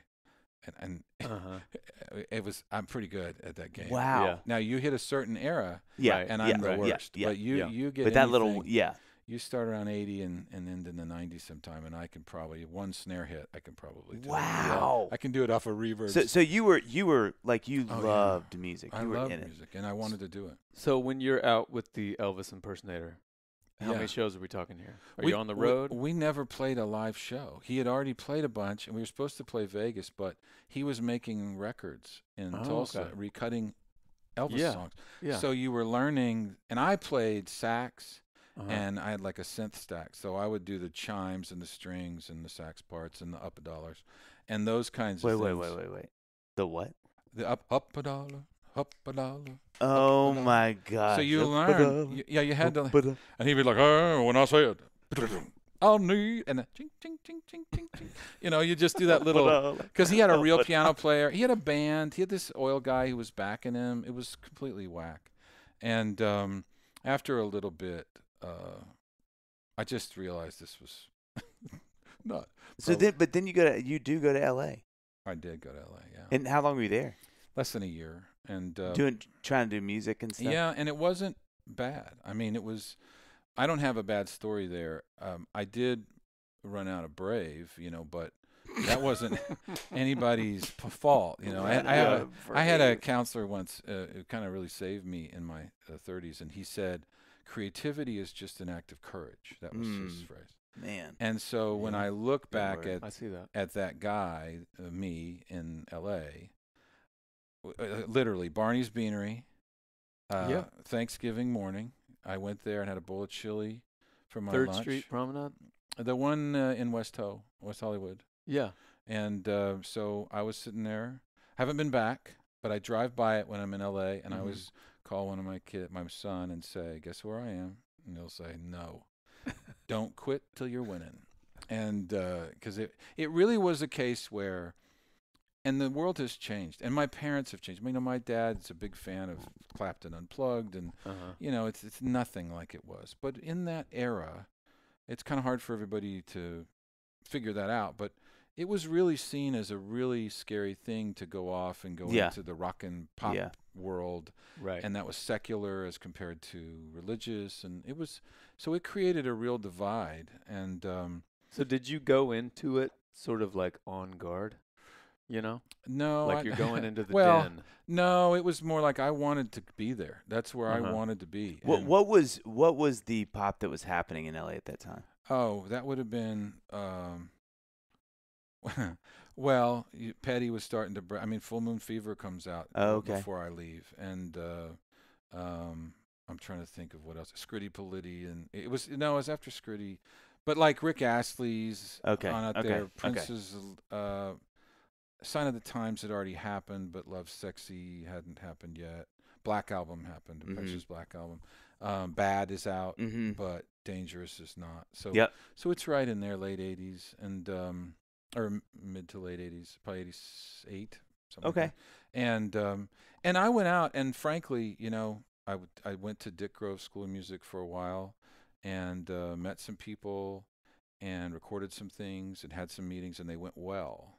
and and Uh-huh. it was I'm pretty good at that game. Wow. Yeah. Now you hit a certain era, Yeah. And I'm the right. yeah, worst. yeah, but you yeah. you get But that little, yeah. you start around 80 and, and end in the 90s sometime, and I can probably one snare hit. I can probably do it. Yeah. Wow. I can do it off of reverb. So, so you were, you were like, you Oh, yeah. loved music. I you were love in it. music, and I wanted to do it. So when you're out with the Elvis impersonator, how Yeah. many shows are we talking here? Are we, you on the road? We, never played a live show. He had already played a bunch, and we were supposed to play Vegas, but he was making records in Oh, Tulsa, okay. recutting Elvis Yeah. songs. yeah. So you were learning, and I played sax, Uh-huh. and I had like a synth stack. So I would do the chimes and the strings and the sax parts and the up a dollars, and those kinds Wait, of wait, things. wait, wait, wait. The what? The up up a dollar, up a dollar. Oh my God. so you learn, yeah, you had to, and he'd be like, oh, when I say it, I'll need, and then ching, ching, ching, ching, ching, ching. You know, you just do that little, because he had a real piano player. He had a band. He had this oil guy who was backing him. It was completely whack. And um, after a little bit, uh, I just realized this was not. So then, but then you go to, you do go to L.A. I did go to LA, yeah, And how long were you there? less than a year, and uh, Doing, trying to do music and stuff. Yeah, and it wasn't bad. I mean, it was. I don't have a bad story there. Um, I did run out of Brave, you know, but that wasn't anybody's fault. You know, I, I have a, I had a counselor once uh, who kind of really saved me in my uh, 30s, and he said, "Creativity is just an act of courage." That was his Mm. phrase. man. And so when I look back word. at I see that. at that guy, uh, me in L.A. w- Uh, literally, Barney's Beanery. Uh, Yeah. Thanksgiving morning, I went there and had a bowl of chili for my Third lunch. Street Promenade. The one uh, in West Ho, West Hollywood. Yeah. And uh, so I was sitting there. Haven't been back, but I drive by it when I'm in L.A. and I Mhm. always call one of my kid, my son, and say, "Guess where I am?" And he'll say, "No, don't quit till you're winning." And because it it really was a case where, and the world has changed, and my parents have changed. I mean, you know, my dad's a big fan of Clapton Unplugged, and Uh-huh. you know, it's it's nothing like it was. But in that era, it's kind of hard for everybody to figure that out. But it was really seen as a really scary thing to go off and go Yeah. into the rock and pop Yeah. world, Right. and that was secular as compared to religious, and it was so it created a real divide. And um, so did you go into it sort of like on guard? You know, no, like I- you're going into the well, den. No, it was more like I wanted to be there. That's where I Uh-huh. wanted to be. What, what was, what was the pop that was happening in L.A. at that time? Oh, that would have been. Um, well, you, Petty was starting to. Br- I mean, Full Moon Fever comes out Oh, okay. before I leave, and uh, um, I'm trying to think of what else. Scritti Politti, and it was no, it was after Scritti, but like Rick Astley's Okay, on out okay, there. okay. Prince's uh, Sign of the Times had already happened, but Lovesexy hadn't happened yet. Black Album happened. Precious Black Album. Um, Bad is out Mm-hmm. but dangerous is not. So Yep. so it's right in there, late '80s and um, or mid to late '80s, probably '88. Something like Okay. that. and um, and I went out, and frankly, you know, I I went to Dick Grove School of Music for a while, and uh, met some people, and recorded some things, and had some meetings, and they went well.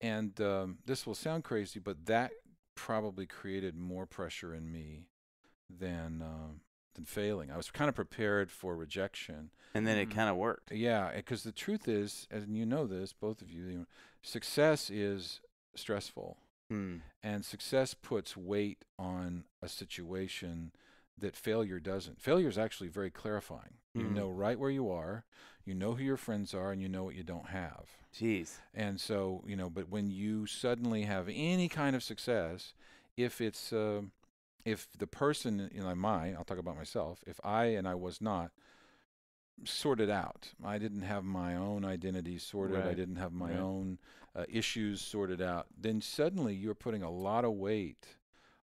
And um, this will sound crazy, but that probably created more pressure in me than um, than failing. I was kind of prepared for rejection. And then it Mhm. kind of worked. Yeah, because the truth is, and you know this, both of you, you know, success is stressful, Mm. and success puts weight on a situation that failure doesn't. Failure is actually very clarifying. You Mhm. know right where you are, you know who your friends are, and you know what you don't have. Jeez. And so, you know, but when you suddenly have any kind of success, if it's, uh, if the person, you know, mine, I'll talk about myself, if I and I was not sorted out, I didn't have my own identity sorted, Right. I didn't have my right. own uh, issues sorted out, then suddenly you're putting a lot of weight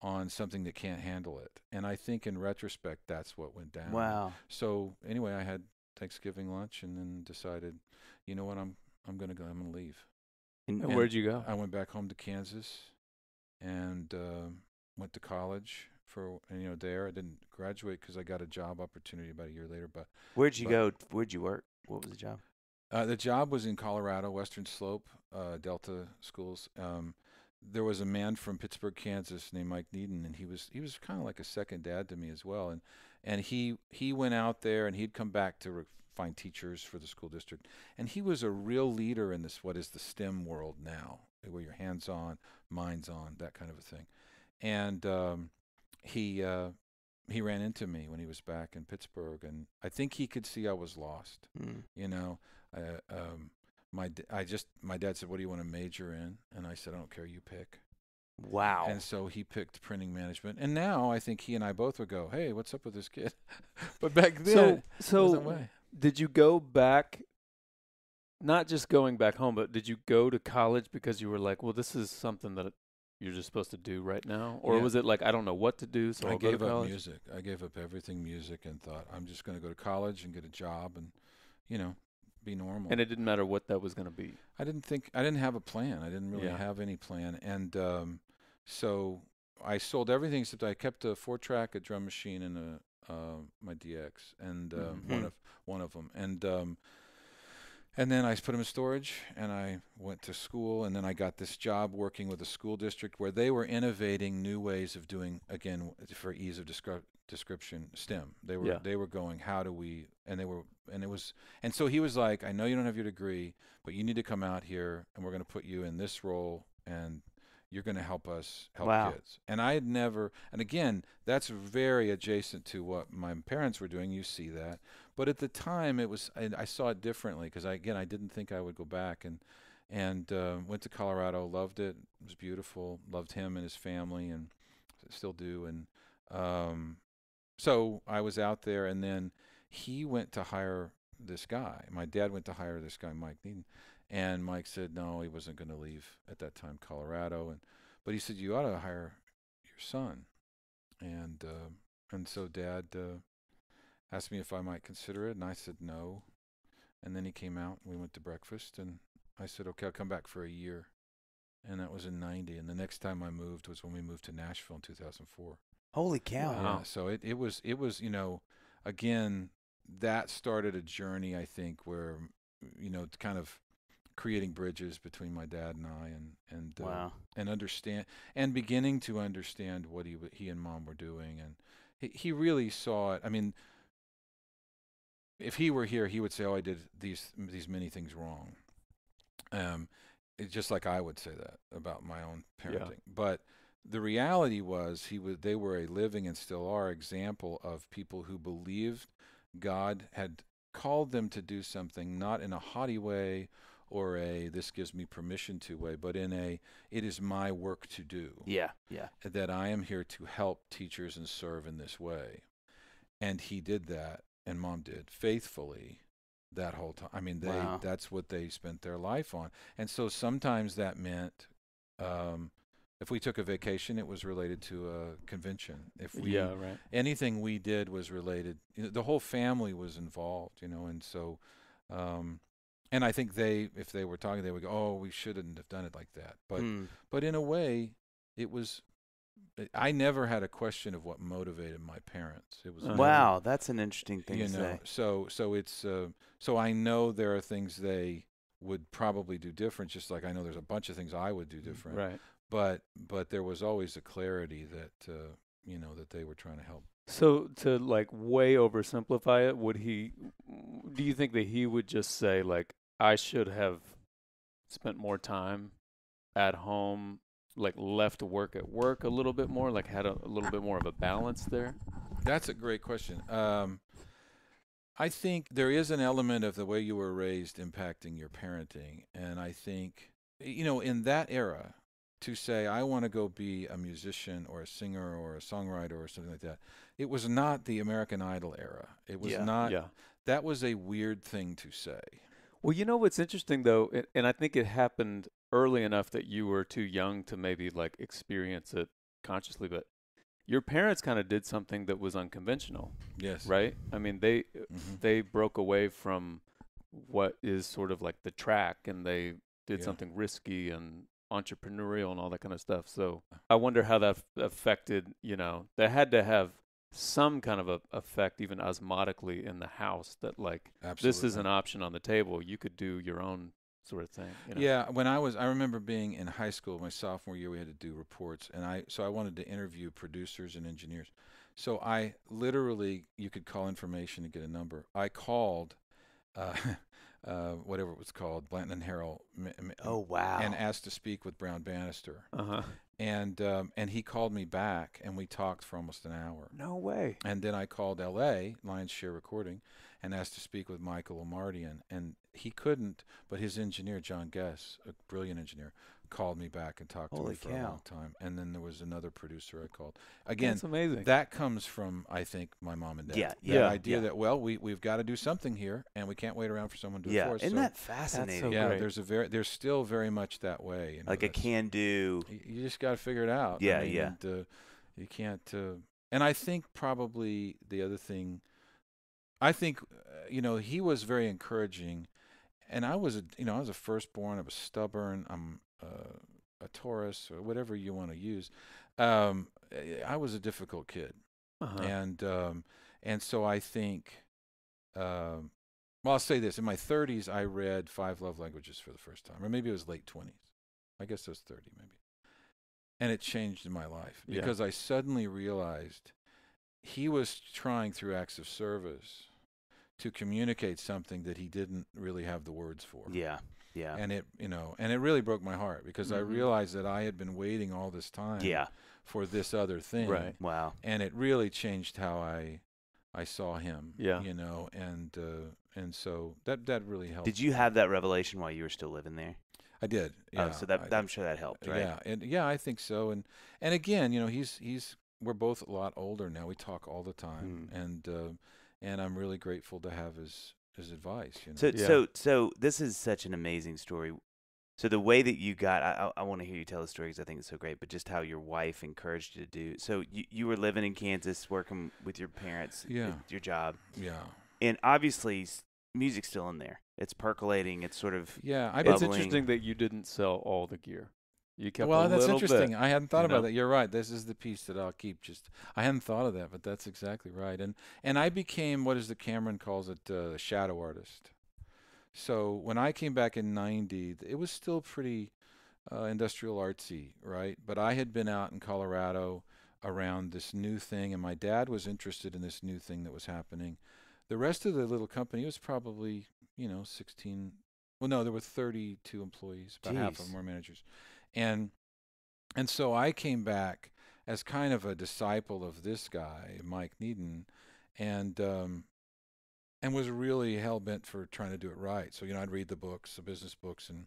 on something that can't handle it. And I think in retrospect, that's what went down. Wow. So anyway, I had Thanksgiving lunch and then decided, you know what, I'm I'm gonna go. I'm gonna leave. And, And where'd you go? I went back home to Kansas, and uh, went to college for and, you know there. I didn't graduate because I got a job opportunity about a year later. But where'd you but- go? Where'd you work? What was the job? Uh, the job was in Colorado, Western Slope, uh, Delta schools. Um, there was a man from Pittsburg, Kansas, named Mike Needon, and he was he was kind of like a second dad to me as well. And and he he went out there and he'd come back to re- find teachers for the school district. And he was a real leader in this what is the STEM world now, where your hands on, minds on, that kind of a thing. And um, he uh, he ran into me when he was back in Pittsburg, and I think he could see I was lost. Mm. You know, uh, um, my d- I just my dad said, "What do you want to major in?" And I said, "I don't care, you pick." Wow. And so he picked printing management. And now I think he and I both would go, "Hey, what's up with this kid?" but back then, So so did you go back? Not just going back home, but did you go to college because you were like, well, this is something that you're just supposed to do right now, or Yeah. was it like I don't know what to do, so I I'll go gave to up music. I gave up everything music and thought I'm just going to go to college and get a job and, you know, be normal. And it didn't matter what that was going to be. I didn't think I didn't have a plan. I didn't really Yeah. have any plan, and um, so I sold everything except I kept a four track, a drum machine, and a uh, my DX, and um, one Mhm. of one of them, and um, and then I put them in storage, and I went to school, and then I got this job working with a school district where they were innovating new ways of doing again for ease of descri- description STEM. They were Yeah. they were going how do we and they were and it was and so he was like I know you don't have your degree but you need to come out here and we're going to put you in this role and you're going to help us help Wow. kids. And I had never and again that's very adjacent to what my parents were doing. You see that. But at the time it was I, I saw it differently because I again I didn't think I would go back and and uh, went to Colorado, loved it. It was beautiful. Loved him and his family and still do and um so I was out there, and then he went to hire this guy. My dad went to hire this guy, Mike Needon, and Mike said no, he wasn't going to leave at that time, Colorado, and but he said you ought to hire your son, and uh, and so Dad uh, asked me if I might consider it, and I said no, and then he came out, and we went to breakfast, and I said okay, I'll come back for a year, and that was in '90, and the next time I moved was when we moved to Nashville in 2004. Holy cow. Wow. Yeah, so it, it was it was you know again that started a journey I think where you know kind of creating bridges between my dad and I and and uh, Wow. and understand and beginning to understand what he he and mom were doing and he, he really saw it I mean if he were here he would say oh I did these these many things wrong um it's just like I would say that about my own Yeah. parenting but the reality was he was they were a living and still are example of people who believed God had called them to do something not in a haughty way or a this gives me permission to way but in a it is my work to do Yeah. Yeah. that I am here to help teachers and serve in this way and he did that and mom did faithfully that whole time I mean they Wow. that's what they spent their life on and so sometimes that meant um if we took a vacation, it was related to a convention. If we yeah, right. anything we did was related, you know, the whole family was involved, you know, and so, um, and I think they, if they were talking, they would go, "Oh, we shouldn't have done it like that." But Hmm. but in a way, it was. I never had a question of what motivated my parents. It was Uh-huh. Wow, that's an interesting thing you to know say. so so it's uh, so i know there are things they would probably do different just like i know there's a bunch of things i would do different Right. But but there was always a clarity that uh, you know that they were trying to help So to like way oversimplify it, would he? Do you think that he would just say like, "I should have spent more time at home, like left work at work a little bit more, like had a, a little bit more of a balance there"? that's a great question um, i think there is an element of the way you were raised impacting your parenting and i think you know in that era to say i want to go be a musician or a singer or a songwriter or something like that it was not the american idol era it was Yeah. not yeah. that was a weird thing to say Well, you know what's interesting though, and, and I think it happened early enough that you were too young to maybe like experience it consciously, but your parents kind of did something that was unconventional, Yes. right? I mean, they Mhm. they broke away from what is sort of like the track and they did Yeah. something risky and entrepreneurial and all that kind of stuff. So I wonder how that affected, you know, they had to have some kind of a effect, even osmotically, in the house that like Absolutely. this is an option on the table. You could do your own sort of thing. You know? Yeah, when I was, I remember being in high school, my sophomore year, we had to do reports, and I, so I wanted to interview producers and engineers. So I literally, you could call information to get a number. I called, uh, uh, whatever it was called, Blanton and Harrell, Oh wow. and asked to speak with Brown Bannister, Uh huh. and um, and he called me back, and we talked for almost an hour. no way. And then I called L.A. Lions Share Recording and asked to speak with Michael Omartian, and he couldn't. But his engineer, John Guess, a brilliant engineer, called me back and talked to me for cow. a long time. And then there was another producer I called. Again, That's amazing. that comes from I think my mom and dad. Yeah, The yeah, idea yeah. that well, we we've got to do something here, and we can't wait around for someone to do Yeah. it for us. Isn't so, that fascinating? so yeah, great. there's a very there's still very much that way. You know, like a that's- can do. y- you just got to figure it out. I Yeah, mean, yeah. And, uh, you can't. Uh, and I think probably the other thing, I think, uh, you know, he was very encouraging, and I was, a, you know, I was a firstborn. I was stubborn. I'm uh, a Taurus or whatever you want to use. Um, I- was a difficult kid, uh-huh. and um, and so I think. Um, well, I'll say this: in my 30s, I read Five Love Languages for the first time, or maybe it was late 20s. I guess it was 30, maybe. And it changed my life Yeah. because I suddenly realized he was trying through acts of service to communicate something that he didn't really have the words for. Yeah. Yeah. And it, you know, and it really broke my heart because I Mhm. realized that I had been waiting all this time yeah. for this other thing Right. Wow. and it really changed how I I saw him. Yeah. you know, and uh, and so that that really helped. Did you have that revelation while you were still living there? I did. Yeah. oh, so that I, I'm sure that helped, right? Yeah, and yeah, I think so. And and again, you know, he's he's we're both a lot older now. We talk all the time, Hmm. and uh, and I'm really grateful to have his his advice. You know. So Yeah. so so this is such an amazing story. So the way that you got, I I, I want to hear you tell the story because I think it's so great. But just how your wife encouraged you to do. So you you were living in Kansas, working with your parents, at Yeah. your job, yeah, and obviously s- music's still in there. It's percolating. It's sort of yeah. I it's interesting that you didn't sell all the gear. You kept well, that's interesting. Bit. I hadn't thought you about know? that. You're right. This is the piece that I'll keep. Just I hadn't thought of that, but that's exactly right. And and I became what is the Cameron calls it uh, a shadow artist. So when I came back in '90, it was still pretty uh, industrial artsy, right? But I had been out in Colorado around this new thing, and my dad was interested in this new thing that was happening. The rest of the little company was probably, you know, 16. Well, no, there were 32 employees. About half of them were managers, and and so I came back as kind of a disciple of this guy, Mike Needon, and um, and was really hell bent for trying to do it right. So you know, I'd read the books, the business books, and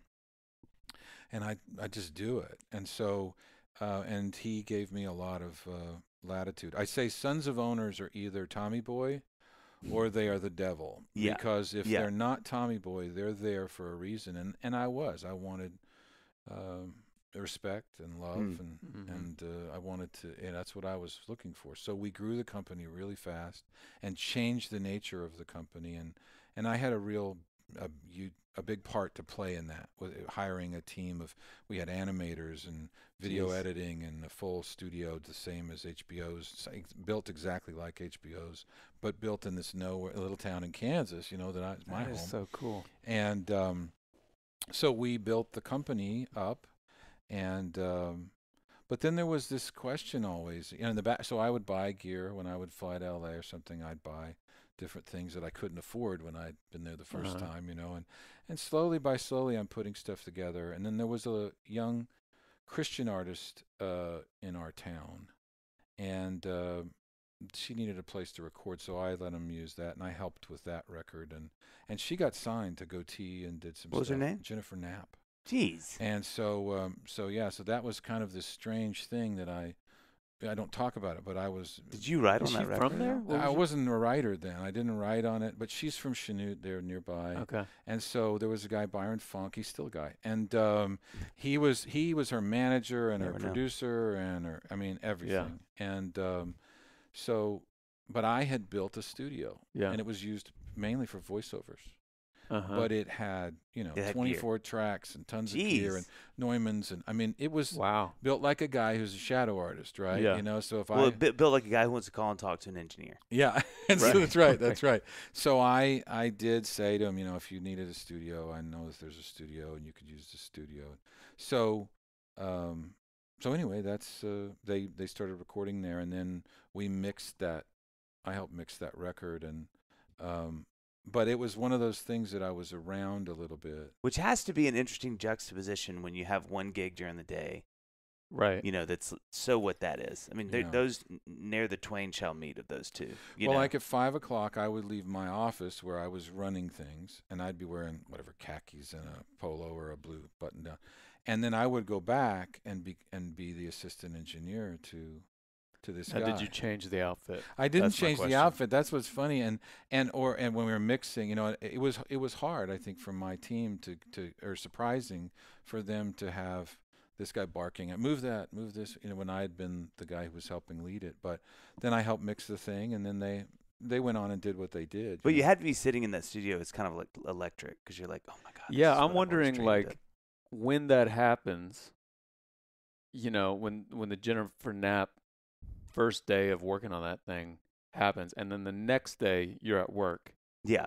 and I I just do it. And so uh, and he gave me a lot of uh, latitude. I say sons of owners are either Tommy Boy or they are the devil. Yeah. Because if Yeah. they're not Tommy Boy, they're there for a reason. And and I was. I wanted um, respect and love, Mm. and Mhm. and uh, I wanted to. And that's what I was looking for. So we grew the company really fast and changed the nature of the company. And and I had a real a, you, a big part to play in that with hiring a team of we had animators and video Jeez. editing and a full studio the same as HBO's built exactly like HBO's but built in this nowhere little town in Kansas you know that I, my That is home so cool. and um, so we built the company up and um, but then there was this question always you know in the back so I would buy gear when I would fly to LA or something I'd buy different things that I couldn't afford when I'd been there the 1st Uh-huh. time you know and and slowly by slowly I'm putting stuff together and then there was a young Christian artist uh, in our town and uh, she needed a place to record, so I let him use that, and I helped with that record, and and she got signed to Gotee and did some. What was her name? Jennifer Knapp. Jeez. And so, um, so yeah, so that was kind of this strange thing that I, I don't talk about it, but I was. Did you write on she that from record? there? at all? What I was you- wasn't a writer then. I didn't write on it, but she's from Chanute there nearby. Okay. And so there was a guy Byron Funk. He's still a guy, and um, he was he was her manager and her Never know. producer and her I mean everything. Yeah. And um, so, but I had built a studio, Yeah. and it was used mainly for voiceovers. Uh-huh. but it had you know had gear. 24 tracks and tons of gear and Neumanns and I mean it was wow. built like a guy who's a shadow artist, right? Yeah. You know, so if Well, I built like a guy who wants to call and talk to an engineer. yeah, and so that's right, that's right. So I I did say to him, you know, if you needed a studio, I know that there's a studio and you could use the studio. So um so anyway, that's uh they they started recording there and then we mixed that I helped mix that record and um but it was one of those things that I was around a little bit. Which has to be an interesting juxtaposition when you have one gig during the day. Right. You know, that's so what that is. I mean, Yeah. those near the twain shall meet of those two. You well, know? like at five o'clock, I would leave my office where I was running things, and I'd be wearing whatever khakis and a polo or a blue button down, and then I would go back and be and be the assistant engineer to to this Now, guy. did you change the outfit? I didn't That's change the outfit. That's what's funny, and and or and when we were mixing, you know, it, it was it was hard. I think for my team to to or surprising for them to have this guy barking at move that, move this. You know, when I had been the guy who was helping lead it, but then I helped mix the thing, and then they they went on and did what they did. but you know. had to be sitting in that studio. It's kind of like electric because you're like, oh my god. Yeah, I'm what I've always wondering, like, of." when that happens, you know, when when the Jennifer Knapp first day of working on that thing happens, and then the next day you're at work. yeah,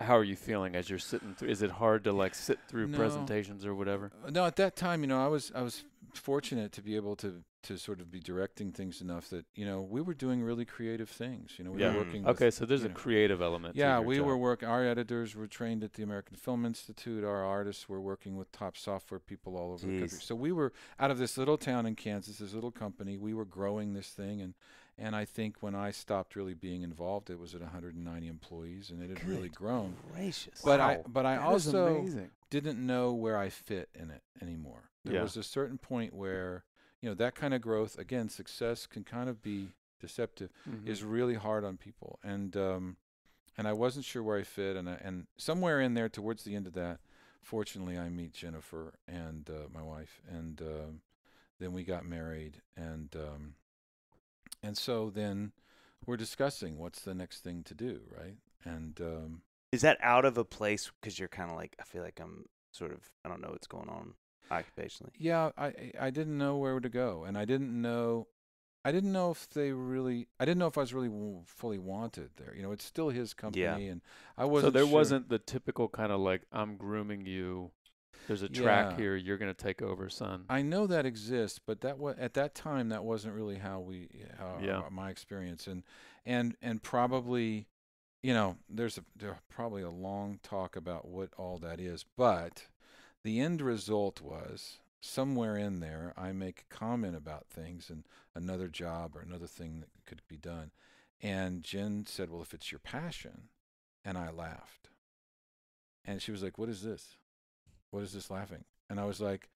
How are you feeling as you're sitting through? Is it hard to like sit through No. presentations or whatever? No, at that time, you know, I was I was fortunate to be able to to sort of be directing things enough that you know we were doing really creative things. You know, we Yeah. were Mm. working. with, Okay, so there's a know, creative element. Yeah, we job. were working. Our editors were trained at the American Film Institute. Our artists were working with top software people all over the country. So we were out of this little town in Kansas, this little company. We were growing this thing, and and I think when I stopped really being involved, it was at 190 employees, and it had really grown. gracious. But I Wow. but I also didn't know where I fit in it anymore. There Yeah. was a certain point where, you know, that kind of growth, again, success can kind of be deceptive, Mhm. is really hard on people. And um and I wasn't sure where I fit and I, and somewhere in there towards the end of that, fortunately I meet Jennifer and uh, my wife and um then we got married and um and so then we're discussing what's the next thing to do, right? And um is that out of a place because you're kind of like, I feel like I'm sort of, I don't know what's going on occupationally. Yeah, I I- didn't know where to go, and I didn't know, I didn't know if they really, I didn't know if I was really fully wanted there. You know, it's still his company, and I wasn't. So there sure. wasn't the typical kind of like I'm grooming you. There's a track Yeah. here. You're gonna take over, son. I know that exists, but that was at that time that wasn't really how we, how Yeah. uh, my experience, and and and probably, you know, there's a there probably a long talk about what all that is, but the end result was somewhere in there I make a comment about things and another job or another thing that could be done, and Jen said, "Well, if it's your passion," and I laughed, and she was like, "What is this? What is this laughing?" And I was like.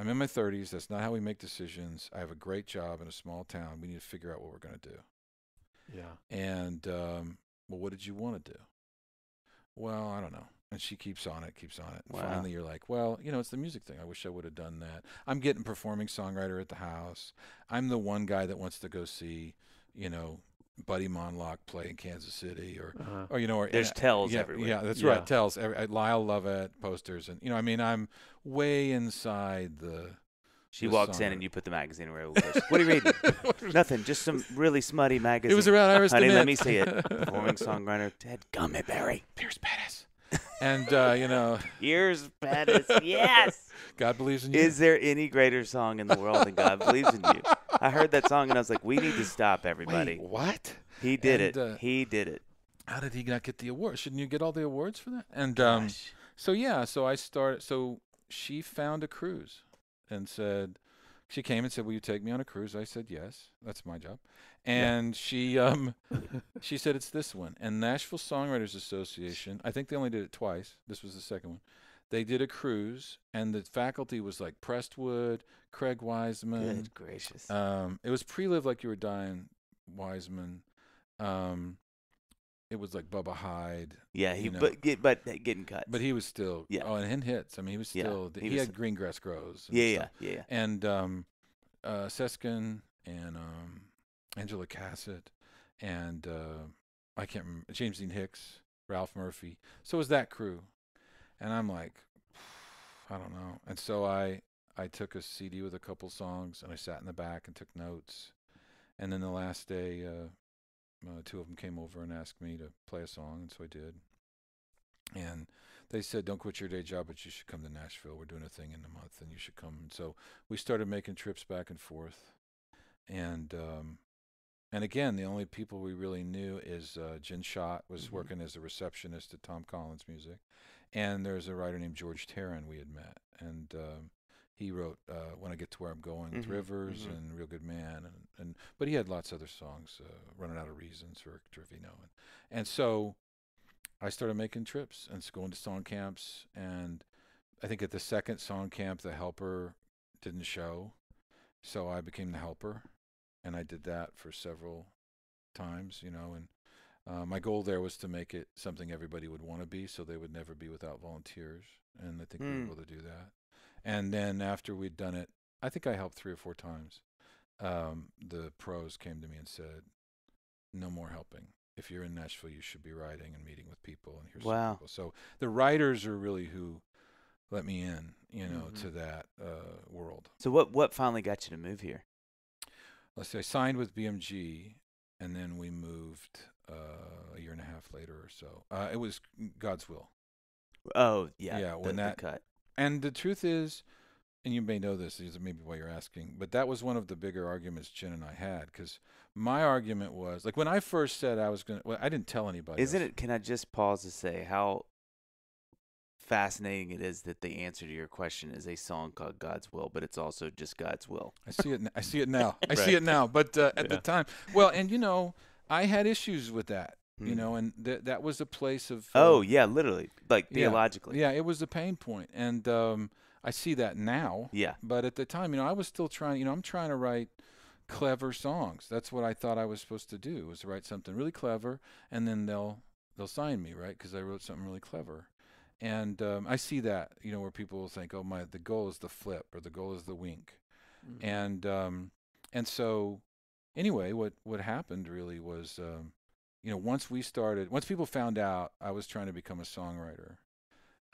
I'm in my 30s. That's not how we make decisions. I have a great job in a small town. We need to figure out what we're going to do. yeah. And, um, well, what did you want to do? Well, I don't know. And she keeps on it, keeps on it. And Wow. Finally, you're like, well, you know, it's the music thing. I wish I would have done that. I'm getting performing songwriter at the house. I'm the one guy that wants to go see, you know, Buddy Mondlock play in Kansas City or, Uh-huh. or you know, or There's tells yeah, everywhere. Yeah, that's Yeah. right. Tells. Every, uh, Lyle Lovett posters, and you know, I mean, I'm way inside the. She the walks in and you put the magazine where it goes. What are you reading? Nothing. Just some really smutty magazine. It was around Iris Honey, let me see it. Performing songwriter Ted Gummerberry. Pierce Pettis. And uh, you know, Ears Pettis. Yes. God believes in you. Is there any greater song in the world than God believes in you? I heard that song and I was like, we need to stop everybody. Wait, what? he did and, it. uh, he did it. How did he not get the award? Shouldn't you get all the awards for that? And um, so yeah, so I started. So she found a cruise and said, she came and said, "Will you take me on a cruise?" I said, "Yes, that's my job." And she um, she said, "It's this one." And Nashville Songwriters Association, I think they only did it twice. This was the second one. They did a cruise, and the faculty was like Prestwood, Craig Wiseman, Good gracious. Um, it was pre-live like you were dying, Wiseman. Um, it was like Bubba Hyde, yeah, he you know. but get, but getting cut. but he was still Yeah. Oh, and hits. I mean, he was Yeah, still he he, was- had green grass grows. yeah, yeah, yeah, yeah. And um, uh, Seskin and um, Angela Kaset and uh, I can't remember James Dean Hicks. Ralph Murphy. So it was that crew, and I'm like, I don't know. And so I I took a CD with a couple songs, and I sat in the back and took notes. And then the last day, uh, uh, two of them came over and asked me to play a song, and so I did. And they said, "Don't quit your day job, but you should come to Nashville. We're doing a thing in a month, and you should come." And so we started making trips back and forth, and um, and again, the only people we really knew is uh, Jen Schott was Mhm. working as a receptionist at Tom Collins Music, and there's a writer named George Teren we had met, and um, he wrote uh, "When I Get to Where I'm Going" with Mhm, Rivers mhm. and "Real Good Man," and, and but he had lots of other songs, uh, "Running Out of Reasons" for Trevino, and, and so I started making trips and going to song camps, and I think at the second song camp, the helper didn't show, so I became the helper, and I did that for several times, you know, and uh, my goal there was to make it something everybody would want to be, so they would never be without volunteers, and I think we Hmm. were able to do that. And then after we'd done it, I think I helped three or four times. Um, the pros came to me and said, "No more helping. If you're in Nashville, you should be writing and meeting with people." And here's Wow. people. So the writers are really who let me in, you know, Mhm. to that uh, world. So what what finally got you to move here? Let's say I signed with BMG, and then we moved uh, a year and a half later or so. Uh, it was God's will, Oh yeah, Yeah, the, when that- cut. and the truth is, and you may know this, this is maybe why you're asking, but that was one of the bigger arguments Jen and I had because my argument was like when I first said I was gonna, well, I didn't tell anybody. Isn't else. it? Can I just pause to say how fascinating it is that the answer to your question is a song called God's Will, but it's also just God's will. I see it. I see it now. I see it now. But uh, at the time, well, and you know, I had issues with that. You Hmm. know, and th- that was a place of. Oh uh, yeah, literally, like Yeah, theologically. Yeah, it was a pain point, and um, I see that now. Yeah. But at the time, you know, I was still trying. You know, I'm trying to write clever songs. That's what I thought I was supposed to do was write something really clever, and then they'll they'll sign me, right? Because I wrote something really clever. And um, I see that, you know, where people will think, "Oh, my, the goal is the flip, or the goal is the wink," Mhm. and um, and so anyway, what what happened really was, um, you know, once we started, once people found out I was trying to become a songwriter,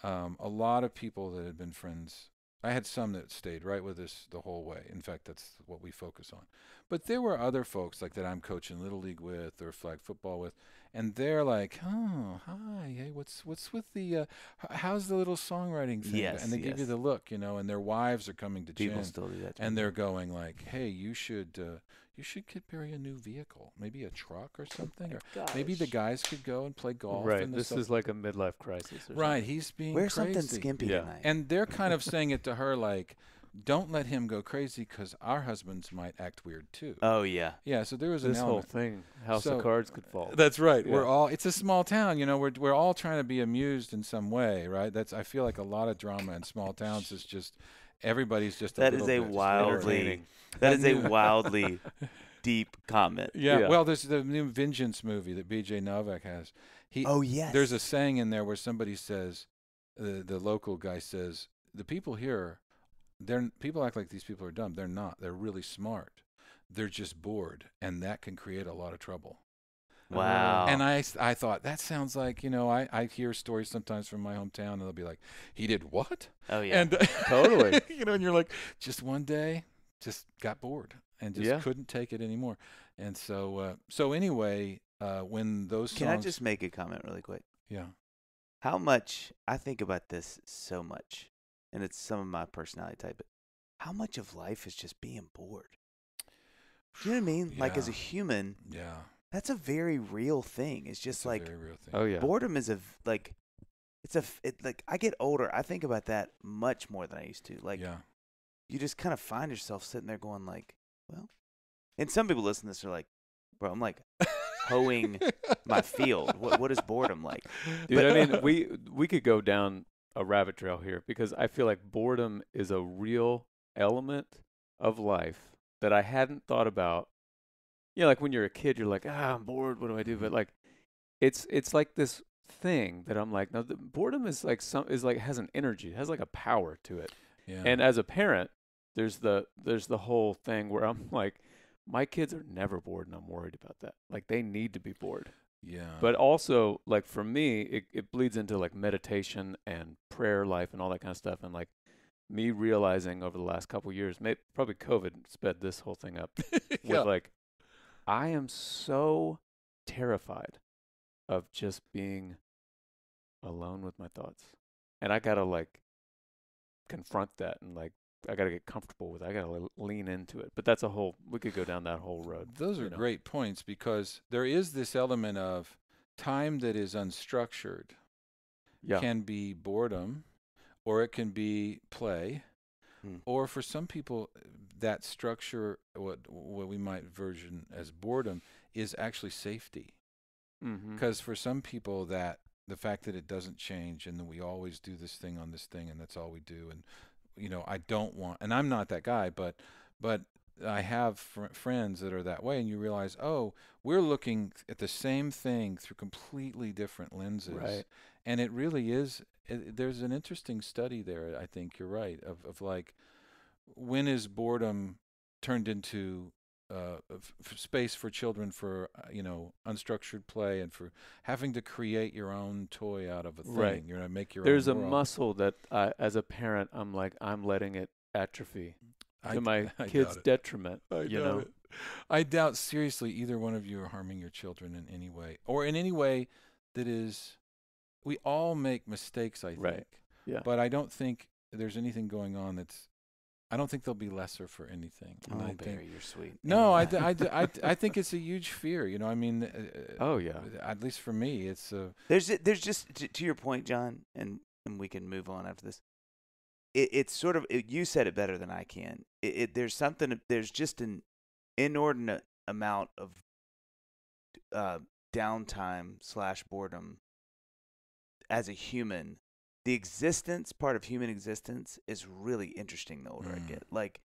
um, a lot of people that had been friends. I had some that stayed right with us the whole way. In fact, that's what we focus on. But there were other folks like that I'm coaching little league with or flag football with, and they're like, "Oh, hi, hey, what's what's with the uh, h- how's the little songwriting thing?" Yes, and they give you the look, you know, and their wives are coming to People Jen still do that. to and me. they're going like, "Hey, you should uh, you should get Barry a new vehicle, maybe a truck or something, or maybe the guys could go and play golf." right. and This stuff." is like a midlife crisis. Or right. something. He's being wear crazy. something skimpy Yeah. tonight. and they're kind of saying it to her like, "Don't let him go crazy because our husbands might act weird too." oh yeah, yeah. So there was This an whole thing, House So- of Cards could fall. That's right. We're all. It's a small town, you know. We're we're all trying to be amused in some way, right? That's. I feel like a lot of drama in small towns is just everybody's just. That a is a bit wildly- that is a wildly deep comment. Yeah, Yeah. Well, there's the new Vengeance movie that B.J. Novak has. He Oh yes. there's a saying in there where somebody says, the the local guy says, the people here, they're people act like these people are dumb. They're not. They're really smart. They're just bored, and that can create a lot of trouble. wow. And I, I thought that sounds like you know I I hear stories sometimes from my hometown, and they'll be like, he did what? oh yeah. And Totally. you know, and you're like, just one day, just got bored and just Yeah. couldn't take it anymore. And so, uh, so anyway, uh, when those Can I just make a comment really quick? yeah, How much I think about this so much, and it's some of my personality type. But how much of life is just being bored? Do you know what I mean? Like as a human, yeah, that's a very real thing. It's just it's a like very real thing. Oh yeah. boredom is a like it's a it, like I get older, I think about that much more than I used to. Like yeah, you just kind of find yourself sitting there going like, well, and some people listen to this are like, bro, I'm like hoeing my field. What what is boredom like? Dude, I mean, we we could go down a rabbit trail here because I feel like boredom is a real element of life that I hadn't thought about. You know, like when you're a kid, you're like, ah, I'm bored. What do I do? But like, it's it's like this thing that I'm like, no, the boredom is like some is like has an energy, it has like a power to it. yeah. And as a parent, there's the there's the whole thing where I'm like, my kids are never bored, and I'm worried about that. Like they need to be bored. Yeah. But also, like for me, it, it bleeds into like meditation and prayer life and all that kind of stuff. And like me realizing over the last couple years, maybe probably COVID sped this whole thing up. yeah. With like, I am so terrified of just being alone with my thoughts, and I gotta like confront that and like I gotta get comfortable with. it. I gotta lean into it. But that's a whole. We could go down that whole road. Those are you know. great points because there is this element of time that is unstructured Yeah. can be boredom or it can be play Hmm. or for some people that structure what what we might version as boredom is actually safety mm-hmm. because for some people that the fact that it doesn't change and that we always do this thing on this thing and that's all we do and you know I don't want and I'm not that guy but but I have fr- friends that are that way and you realize oh we're looking at the same thing through completely different lenses Right. and it really is it, there's an interesting study there I think you're right of of like when is boredom turned into uh, f- space for children for uh, you know unstructured play and for having to create your own toy out of a thing. Right. You're gonna make your There's a world. muscle that I, as a parent, I'm like, I'm letting it atrophy I to d- my I kid's detriment. I you doubt know, it. I doubt seriously either one of you are harming your children in any way or in any way that is. We all make mistakes, I think. Right. Yeah. But I don't think there's anything going on that's. I don't think they'll be lesser for anything. And Oh, I Barry, think, you're sweet. no, I, d- I, d- I, d- I think it's a huge fear. You know, I mean, uh, oh yeah. at least for me, it's uh, There's there's just to, to your point, Jon, and and we can move on after this. It, it's sort of it, you said it better than I can. It, it there's something there's just an inordinate amount of uh, downtime slash boredom as a human. The existence part of human existence is really interesting. The older I Mm. get, like,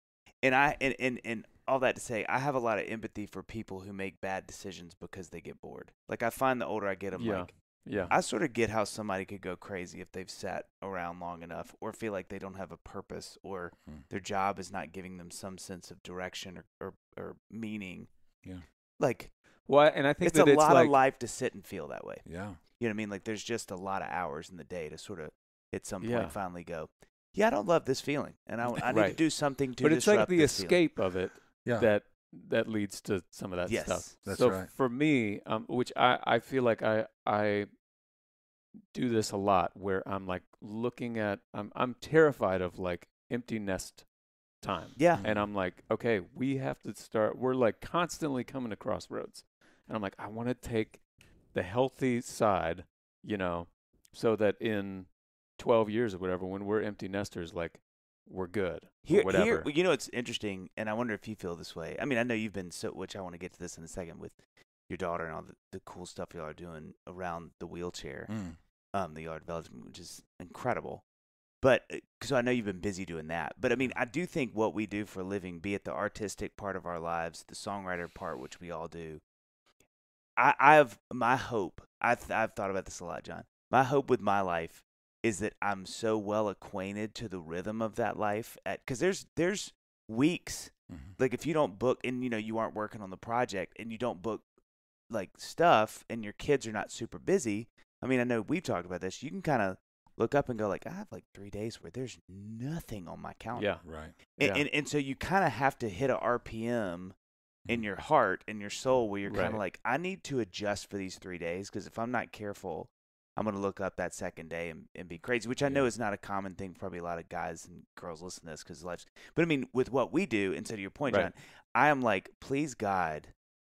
and I and, and and all that to say, I have a lot of empathy for people who make bad decisions because they get bored. Like I find the older I get, I'm Yeah. like, Yeah. I sort of get how somebody could go crazy if they've sat around long enough or feel like they don't have a purpose or Hmm. their job is not giving them some sense of direction or, or, or meaning. Yeah. Like, well, and I think it's a it's lot like of life to sit and feel that way. yeah. You know what I mean? Like, there's just a lot of hours in the day to sort of, at some point, Yeah. finally go, yeah, I don't love this feeling. And I, I need to do something to but it's like the this feeling." escape of it Yeah. that that leads to some of that Yes, stuff. that's so right. for me, um, which I I feel like I I do this a lot, where I'm like looking at I'm I'm terrified of like empty nest time. Yeah. and I'm like, okay, we have to start. We're like constantly coming to crossroads, and I'm like, I want to take the healthy side, you know, so that in 12 years or whatever, when we're empty nesters, like we're good. Here, whatever. here, you know, it's interesting, and I wonder if you feel this way. I mean, I know you've been so, which I want to get to this in a second with your daughter and all the, the cool stuff y'all are doing around the wheelchair, Mm. um, the yard development, which is incredible. But so I know you've been busy doing that. But I mean, I do think what we do for a living, be it the artistic part of our lives, the songwriter part, which we all do. I, I have my hope. I've I've thought about this a lot, Jon. My hope with my life is that I'm so well acquainted to the rhythm of that life at because there's there's weeks Mhm. like if you don't book and you know you aren't working on the project and you don't book like stuff and your kids are not super busy i mean i know we've talked about this you can kind of look up and go like i have like three days where there's nothing on my calendar yeah, Right. and, yeah. and, and so you kind of have to hit a rpm in your heart and your soul where you're kind of Right. like i need to adjust for these three days because if i'm not careful i'm going to look up that second day and, and be crazy which i know is not a common thing probably a lot of guys and girls listen to this because life's but i mean with what we do instead of your point Right. jon i am like please god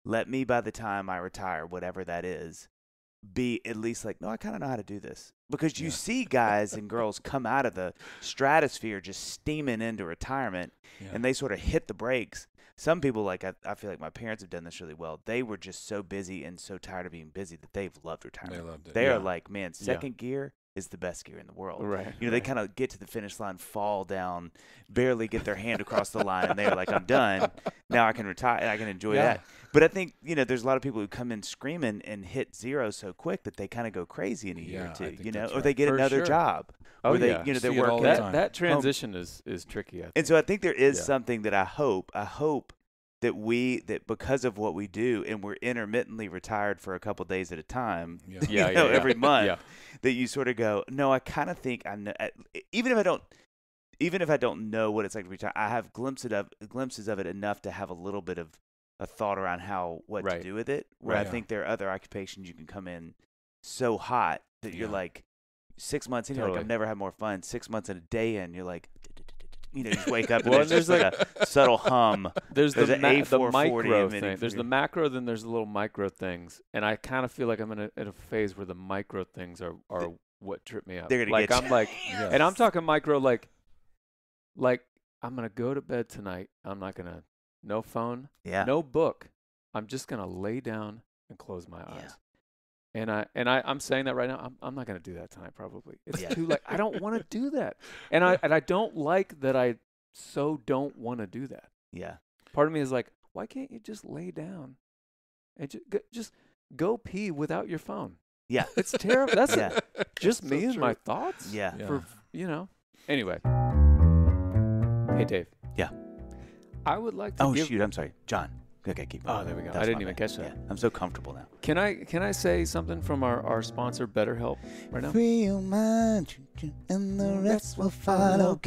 let me by the time i retire whatever that is be at least like no i kind of know how to do this because you Yeah. see guys and girls come out of the stratosphere just steaming into retirement Yeah. and they sort of hit the brakes. Some people, like I, I feel like my parents have done this really well. They were just so busy and so tired of being busy that they've loved retirement. they loved it. They Yeah. are like, man, Yeah. second gear is the best gear in the world. right. You know, they kind of get to the finish line, fall down, barely get their hand across the line, and they're like, "I'm done. Now I can retire. I can enjoy Yeah. that." But I think you know, there's a lot of people who come in screaming and hit zero so quick that they kind of go crazy in a year Yeah, or two. You know, that's or right. they get For another sure. job, Oh or they, yeah. you know, they're working. that that transition is is tricky. I think. And so I think there is Yeah. something that I hope, I hope that we that because of what we do and we're intermittently retired for a couple days at a time Yeah. you Yeah, know, yeah, yeah. every month Yeah. that you sort of go no i kind of think i know even if i don't even if i don't know what it's like to retire i have glimpses of glimpses of it enough to have a little bit of a thought around how what Right. to do with it where i Right. think there are other occupations you can come in so hot that you're like six months in you're like i've never had more fun six months in a day in you're like you know you just wake up and Well, there's, and just like a subtle hum There's, There's the, an ma- the micro thing. from There's the macro, then there's the little micro things, and I kind of feel like I'm in a, in a phase where the micro things are are what trip me up. They're gonna like get you. I'm like, Yeah. and I'm talking micro like, like I'm gonna go to bed tonight. I'm not gonna no phone, yeah no book. I'm just gonna lay down and close my Yeah. Eyes. And I and I I'm saying that right now. I'm I'm not gonna do that tonight. Probably it's Yeah. too like I don't want to do that, and I and I don't like that. I so don't want to do that yeah part of me is like, why can't you just lay down and just go, just go pee without your phone? yeah It's terrible. That's Yeah. just So me and my thoughts. yeah Yeah. For you know. Anyway. Hey Dave. Yeah. I would like to oh give. shoot i'm sorry john okay keep going Oh, there we go. I didn't even bad. catch that. yeah i'm so comfortable now Can I can I say something from our, our sponsor BetterHelp right now? Free your mind, and the mm, rest will follow.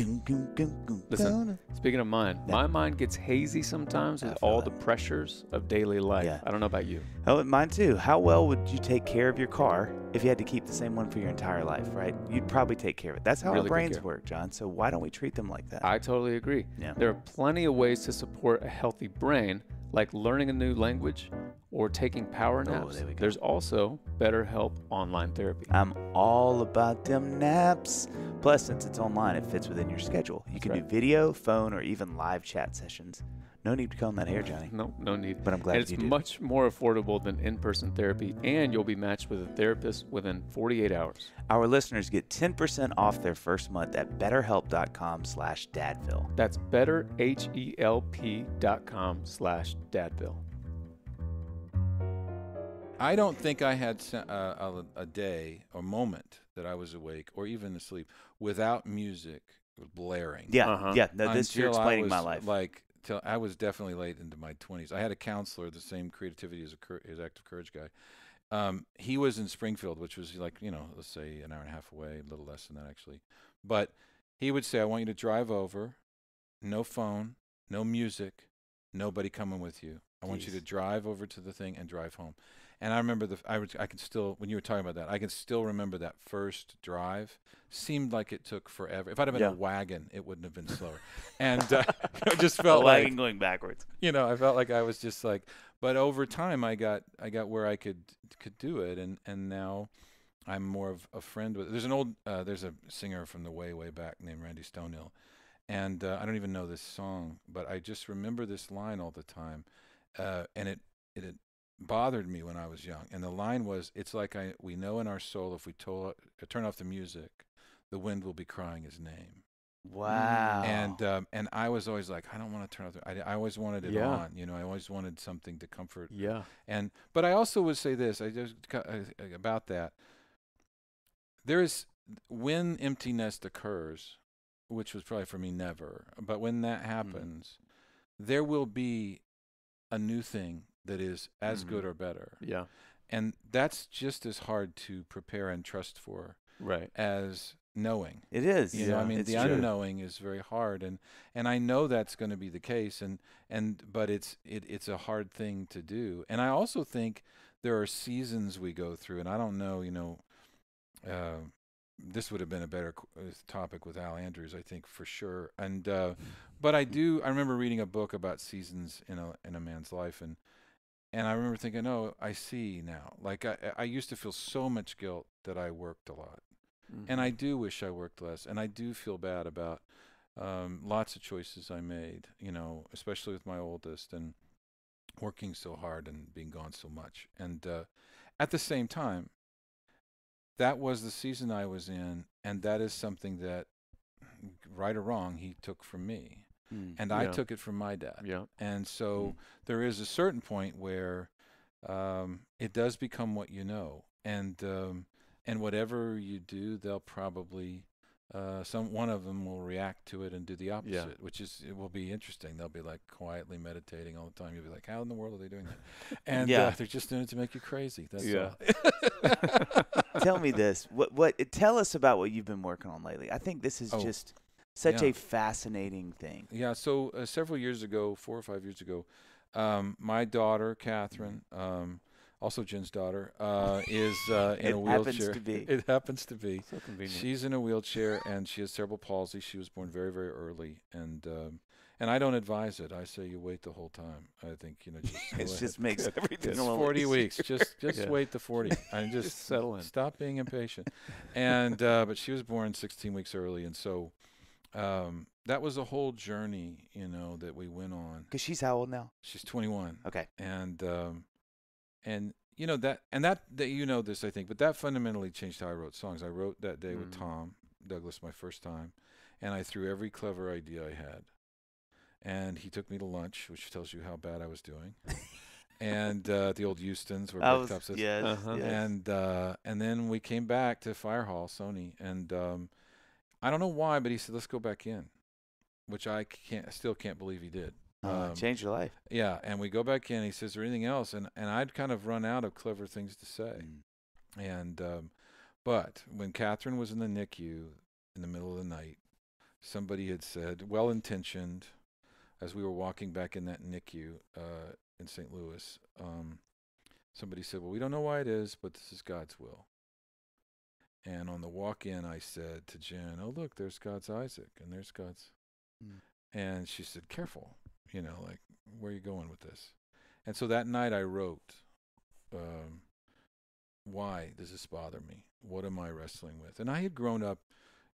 Listen. Speaking of mind, Yeah. my mind gets hazy sometimes with all that. the pressures of daily life. Yeah. I don't know about you. Oh, mine too. How well would you take care of your car if you had to keep the same one for your entire life, right? You'd probably take care of it. That's how Really our brains work, John. So why don't we treat them like that? I totally agree. Yeah. There are plenty of ways to support a healthy brain, like learning a new language or taking power Oh, naps. there we go. There's also BetterHelp online therapy. I'm all about them naps. Plus, since it's online, it fits within your schedule. You That's can right. do video, phone, or even live chat sessions. No need to comb that hair, Johnny. No, no need. But I'm glad and it's you do. much more affordable than in-person therapy, and you'll be matched with a therapist within 48 hours. Our listeners get 10% off their first month at betterhelp.com slash dadville. That's betterhelp.com slash dadville. I don't think I had se- uh, a, a day or moment that I was awake or even asleep without music blaring. Yeah, Uh-huh. yeah. No, this you're until I explaining my life. Like, till I was definitely late into my 20s. I had a counselor, the same creativity as a as active courage guy. Um, he was in Springfield, which was like you know, let's say an hour and a half away, a little less than that actually. But he would say, "I want you to drive over, no phone, no music, nobody coming with you. I want you to drive over to the thing and drive home." And I remember the I, was, I can still when you were talking about that, I can still remember that first drive. Seemed like it took forever. If I'd have been Yeah. a wagon, it wouldn't have been slower. and uh, it just felt like wagon going backwards. you know, I felt like I was just like, but over time, I got I got where I could could do it, and and now I'm more of a friend with. There's an old uh, there's a singer from the way way back named Randy Stonehill, and uh, I don't even know this song, but I just remember this line all the time, uh, and it it bothered me when I was young. And the line was, "It's like I we know in our soul if we to- turn off the music, the wind will be crying his name." Wow. and um, and I was always like, I don't want to turn off. The, I, I always wanted it Yeah. on. You know, I always wanted something to comfort. Yeah. And but I also would say this. I just uh, about that. There is when empty nest occurs, which was probably for me never. But when that happens, there will be a new thing that is as Mhm. good or better, Yeah. and that's just as hard to prepare and trust for Right. as knowing. it is. You know, I mean, the true. unknowing is very hard, and and I know that's going to be the case, and and but it's it it's a hard thing to do, and I also think there are seasons we go through, and I don't know, you know, uh, this would have been a better qu- uh, topic with Al Andrews, I think for sure, and uh, but I do I remember reading a book about seasons in a in a man's life, and and I remember thinking, oh, I see now. Like I I used to feel so much guilt that I worked a lot and I Mhm. do wish I worked less, and I do feel bad about um, lots of choices I made. You know, especially with my oldest and working so hard and being gone so much. And uh, at the same time, that was the season I was in, and that is something that, right or wrong, he took from me, Mm. and I Yeah. took it from my dad. Yeah. And so Mm. there is a certain point where um, it does become what you know, and um, and whatever you do, they'll probably uh, some one of them will react to it and do the opposite, yeah. which is it will be interesting. They'll be like quietly meditating all the time. You'll be like, how in the world are they doing that? And Yeah. uh, they're just doing it to make you crazy. That's Yeah. all. tell me this. What what tell us about what you've been working on lately. I think this is Oh, just such yeah. a fascinating thing. Yeah. So uh, several years ago, four or five years ago, um, my daughter Catherine, um, also Jen's daughter, uh, is uh, in It a happens wheelchair. to be. It happens to be. So convenient. She's in a wheelchair and she has cerebral palsy. She was born very, very early, and um, and I don't advise it. I say you wait the whole time. I think you know just It just makes everything it's a 40 easier. weeks. Just just Yeah. wait the 40. I just, Just settle in. Stop being impatient. And uh, but she was born 16 weeks early, and so um, that was a whole journey, you know, that we went on. Cause she's how old now? She's 21 Okay. and um, and you know that and that that you know this I think, but that fundamentally changed how I wrote songs. I wrote that day with Mm. Tom Douglas my first time, and I threw every clever idea I had, and he took me to lunch, which tells you how bad I was doing, and uh, the old Houston's were I Big was yes, Uh-huh. yes. and uh, and then we came back to Fire Hall, Sony, and um, I don't know why, but he said let's go back in, which I can't still can't believe he did. Uh, um, changed your life. Yeah, and we go back in. He says, "Is there anything else?" And and I'd kind of run out of clever things to say. Mm. And um, but when Catherine was in the NICU in the middle of the night, somebody had said, well intentioned, as we were walking back in that NICU uh, in St. Louis, um, somebody said, "Well, we don't know why it is, but this is God's will." And on the walk in, I said to Jen, "Oh, look, there's God's Isaac, and there's God's." Mm. And she said, "Careful, you know, like where are you going with this?" And so that night, I wrote. Um, why does this bother me? What am I wrestling with? And I had grown up,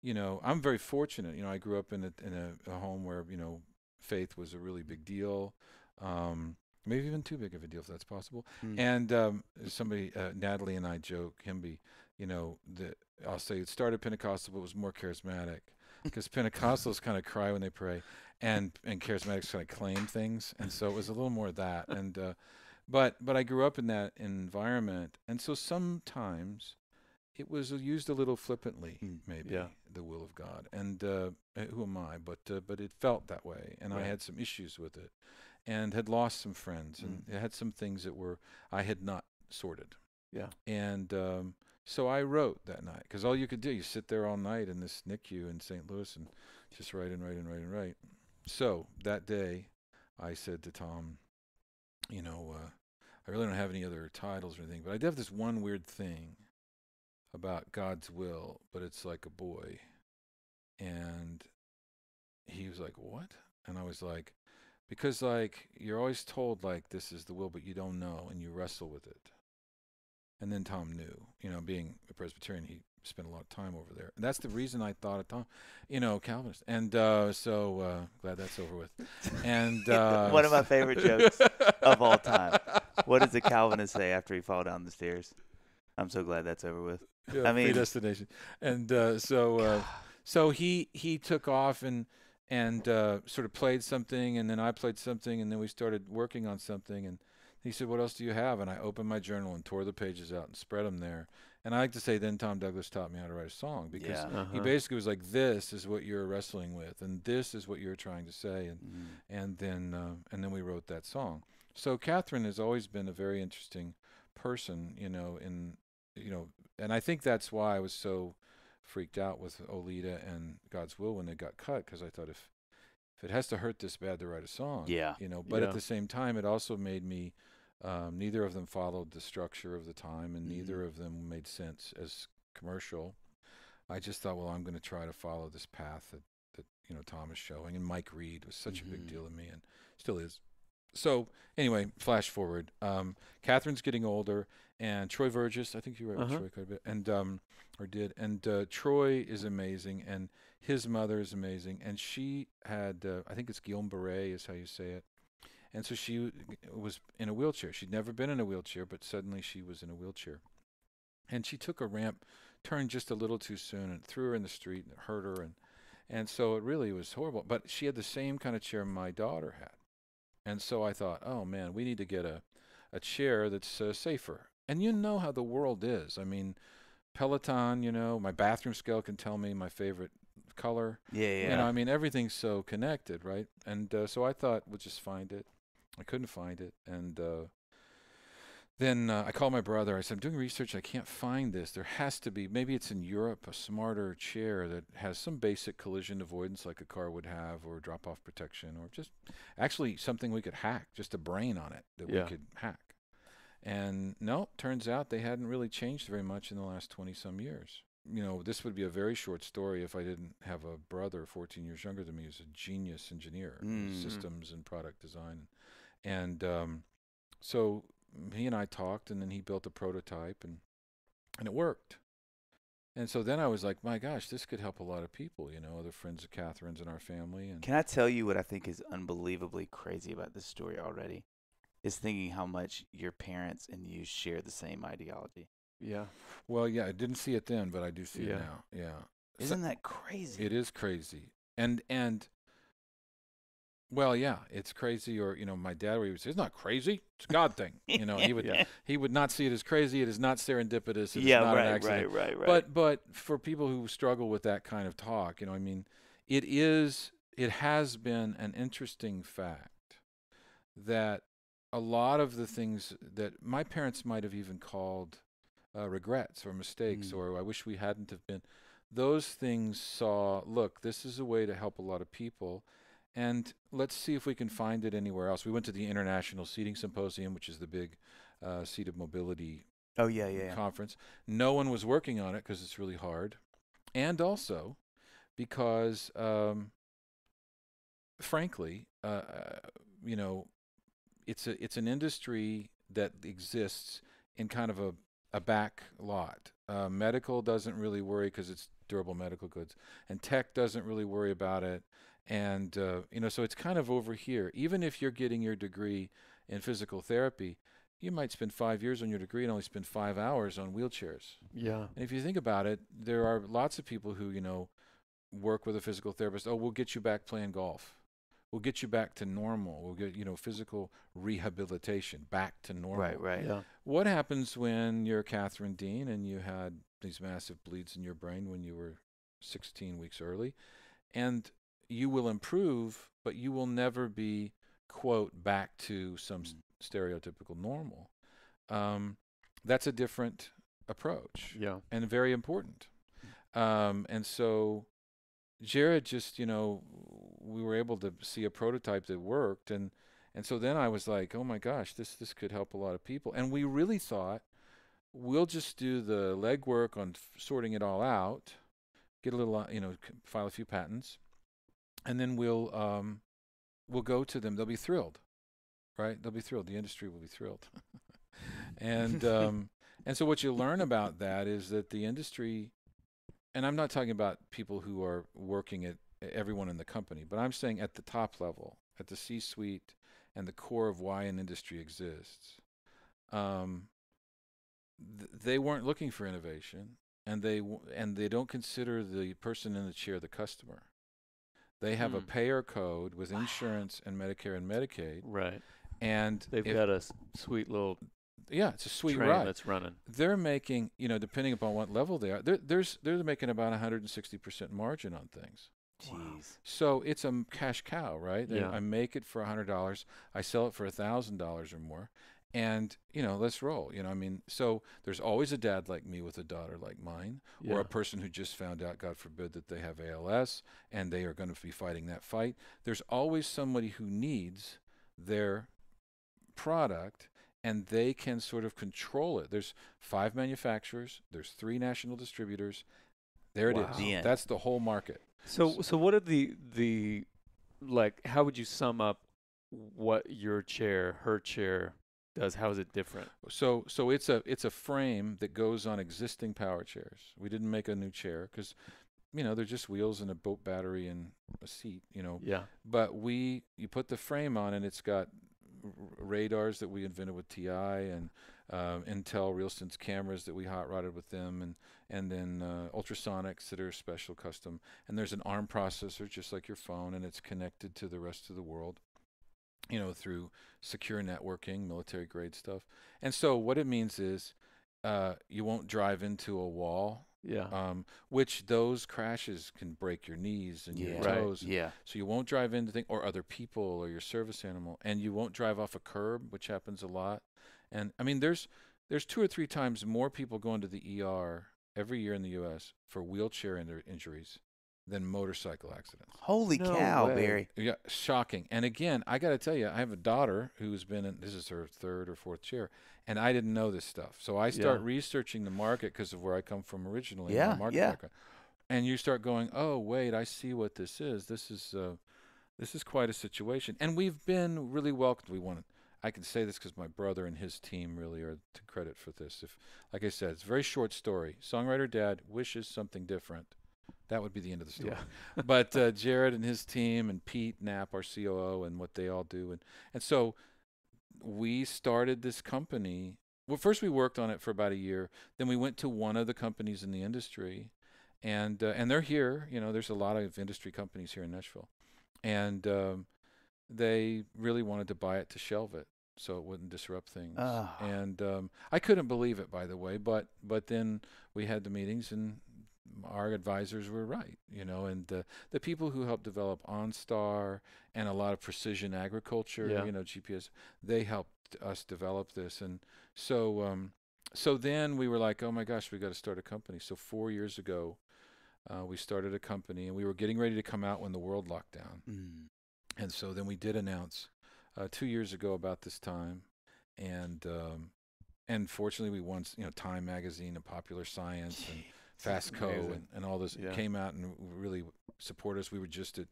you know, I'm very fortunate. You know, I grew up in a in a, a home where you know faith was a really big deal, um, maybe even too big of a deal if that's possible. Mm. And um, somebody, uh, Natalie and I joke, Himby, you know, that I'll say it started Pentecostal but it was more charismatic because Pentecostals kind of cry when they pray, and and charismatics kind of claim things, and so it was a little more of that. And uh, but but I grew up in that environment, and so sometimes it was used a little flippantly, Mm, maybe yeah. the will of God. And uh, uh, who am I? But uh, but it felt that way, and I had some issues with it, and had lost some friends, and Mm. it had some things that were I had not sorted. Yeah. And um, so I wrote that night because all you could do, you sit there all night in this NICU in St. Louis and just write and write and write and write. So that day, I said to Tom, you know, uh, I really don't have any other titles or anything, but I do have this one weird thing about God's will, but it's like a boy. And he was like, What? And I was like, Because, like, you're always told, like, this is the will, but you don't know and you wrestle with it. And then Tom knew, you know, being a Presbyterian, he spent a lot of time over there. And that's the reason I thought of Tom, you know, Calvinist. And uh, so uh, glad that's over with. And uh, One of my favorite jokes of all time. What does the Calvinist say after he fall down the stairs? I'm so glad that's over with. Yeah, I mean- predestination. And uh, so, uh, so he he took off and and uh, sort of played something, and then I played something, and then we started working on something. And he said, "What else do you have?" And I opened my journal and tore the pages out and spread them there. And I like to say, then Tom Douglas taught me how to write a song because Yeah. Uh-huh. he basically was like, "This is what you're wrestling with, and this is what you're trying to say." And Mm. and then uh, and then we wrote that song. So Catherine has always been a very interesting person, you know, in you know, and I think that's why I was so freaked out with Oleta and God's Will when they got cut because I thought if if it has to hurt this bad to write a song, Yeah. you know, but Yeah. at the same time it also made me um, neither of them followed the structure of the time and neither Mhm. of them made sense as commercial. I just thought, well, I'm going to try to follow this path that that you know Tom is showing, and Mike Reid was such a big Mhm. deal to me, and still is. So anyway, flash forward. Um, Catherine's getting older, and Troy Verges, I think you wrote with Uh-huh. Troy quite a bit, and um, or did, and uh, Troy is amazing, and his mother is amazing, and she had, uh, I think it's Guillain-Barré is how you say it, and so she was in a wheelchair. She'd never been in a wheelchair, but suddenly she was in a wheelchair, and she took a ramp, turned just a little too soon, and threw her in the street, and hurt her, and and so it really was horrible. But she had the same kind of chair my daughter had. And so I thought, oh man, we need to get a, a chair that's uh, safer. And you know how the world is. I mean, Peloton, you know, my bathroom scale can tell me my favorite color. Yeah, yeah. You know, I mean, everything's so connected, right? And uh, so I thought we'll just find it. I couldn't find it, and uh, then uh, I called my brother. I said, "I'm doing research. I can't find this. There has to be. Maybe it's in Europe, a smarter chair that has some basic collision avoidance, like a car would have, or drop-off protection, or just actually something we could hack, just a brain on it that Yeah. we could hack." And no, turns out they hadn't really changed very much in the last 20 some years. You know, this would be a very short story if I didn't have a brother 14 years younger than me who's a genius engineer, in Mm. systems and product design. And um, so he and I talked, and then he built a prototype, and and it worked. And so then I was like, my gosh, this could help a lot of people, you know, other friends of Catherine's in our family. And Can I tell you what I think is unbelievably crazy about this story already? Is thinking how much your parents and you share the same ideology. Yeah. well, yeah, I didn't see it then, but I do see Yeah. it now. Yeah. Isn't that crazy? It is crazy. And and well, yeah, it's crazy. Or you know, my dad would say, "It's not crazy. It's a God thing." You know, he would Yeah. he would not see it as crazy. It is not serendipitous. It is yeah, not an right, accident. right, right, right. But but for people who struggle with that kind of talk, you know, I mean, it is it has been an interesting fact that a lot of the things that my parents might have even called uh, regrets or mistakes Mm. or I wish we hadn't have been those things saw look this is a way to help a lot of people and let's see if we can find it anywhere else we went to the international seating symposium which is the big uh, seated mobility oh yeah, yeah, yeah. conference. No one was working on it because it's really hard, and also because, um, frankly, uh, uh, you know, it's a it's an industry that exists in kind of a a back lot. Uh, medical doesn't really worry because it's durable medical goods, and tech doesn't really worry about it. And uh, you know, so it's kind of over here. Even if you're getting your degree in physical therapy, you might spend five years on your degree and only spend five hours on wheelchairs. Yeah. And if you think about it, there are lots of people who, you know, work with a physical therapist. Oh, we'll get you back playing golf. We'll get you back to normal. We'll get, you know, physical rehabilitation back to normal. Right, right. Yeah. What happens when you're Catherine Dean and you had these massive bleeds in your brain when you were 16 weeks early? And you will improve, but you will never be, quote, back to some s- stereotypical normal. Um, that's a different approach Yeah. and very important. Um, and so Jered just, you know, we were able to see a prototype that worked and and so then I was like, "Oh my gosh, this this could help a lot of people." And we really thought we'll just do the legwork on sorting it all out, get a little, uh, you know, file a few patents, and then we'll um we'll go to them. They'll be thrilled. Right? They'll be thrilled. The industry will be thrilled. and um and so what you learn about that is that the industry and I'm not talking about people who are working at everyone in the company, but I'm saying at the top level, at the C-suite and the core of why an industry exists. Um, th- they weren't looking for innovation, and they w- and they don't consider the person in the chair the customer. They have a Hmm. payer code with insurance and Medicare and Medicaid, Right. and They've got a s- sweet little yeah, it's a sweet train ride. that's running. they're making, you know, depending upon what level they are, they're, there's they're making about 160% margin on things. Jeez. So it's a cash cow, right? Yeah. I make it for $100, I sell it for $1,000 or more, and you know, let's roll. You know, I mean, so there's always a dad like me with a daughter like mine, or a person who just found out, God forbid, that they have ALS and they are going to be fighting that fight. There's always somebody who needs their product and they can sort of control it. There's five manufacturers, there's three national distributors. There it is. Wow. The end. That's the whole market. So so what are the the like how would you sum up what your chair, her chair does? How is it different? So so it's a it's a frame that goes on existing power chairs. We didn't make a new chair because you know they're just wheels and a boat battery and a seat. You know, Yeah. but we you put the frame on and it's got r- radars that we invented with TI and um, Intel RealSense cameras that we hot rodded with them and and then uh, ultrasonics that are special custom and there's an ARM processor just like your phone and it's connected to the rest of the world you know through secure networking military grade stuff and so what it means is uh, you won't drive into a wall Yeah. um, which those crashes can break your knees and your Yeah. Right. toes. Yeah. So you won't drive into things or other people or your service animal, and you won't drive off a curb, which happens a lot. And I mean, there's there's two or three times more people go into the ER every year in the U.S. for wheelchair in- injuries than motorcycle accidents. Holy No cow, way. Barry. Yeah, shocking. And again, I got to tell you, I have a daughter who's been in this is her third or fourth chair, and I didn't know this stuff. So I start Yeah. researching the market because of where I come from originally. Yeah, market yeah. background. And you start going, oh wait, I see what this is. This is uh, this is quite a situation, and we've been really welcomed. We want. I can say this because my brother and his team really are to credit for this. If, like I said, it's a very short story. Songwriter dad wishes something different. That would be the end of the story Yeah. but uh, Jered and his team and Pete Knapp, our COO, and what they all do, and and so we started this company. Well, first we worked on it for about a year. Then we went to one of the companies in the industry, and uh, and they're here. You know, there's a lot of industry companies here in Nashville, and um, they really wanted to buy it to shelve it so it wouldn't disrupt things. Ah. And um, I couldn't believe it, by the way. But but then we had the meetings, and our advisors were right. You know, and uh, the people who helped develop OnStar and a lot of precision agriculture, Yeah. you know, GPS, they helped us develop this. And so um, so then we were like, oh my gosh, we got to start a company. So four years ago. Uh, we started a company, and we were getting ready to come out when the world locked down. Mm. And so then we did announce uh, two years ago about this time, and um, and fortunately we won, you know, Time Magazine and Popular Science and Fastco and, and all this Yeah. came out and really support us. We were just at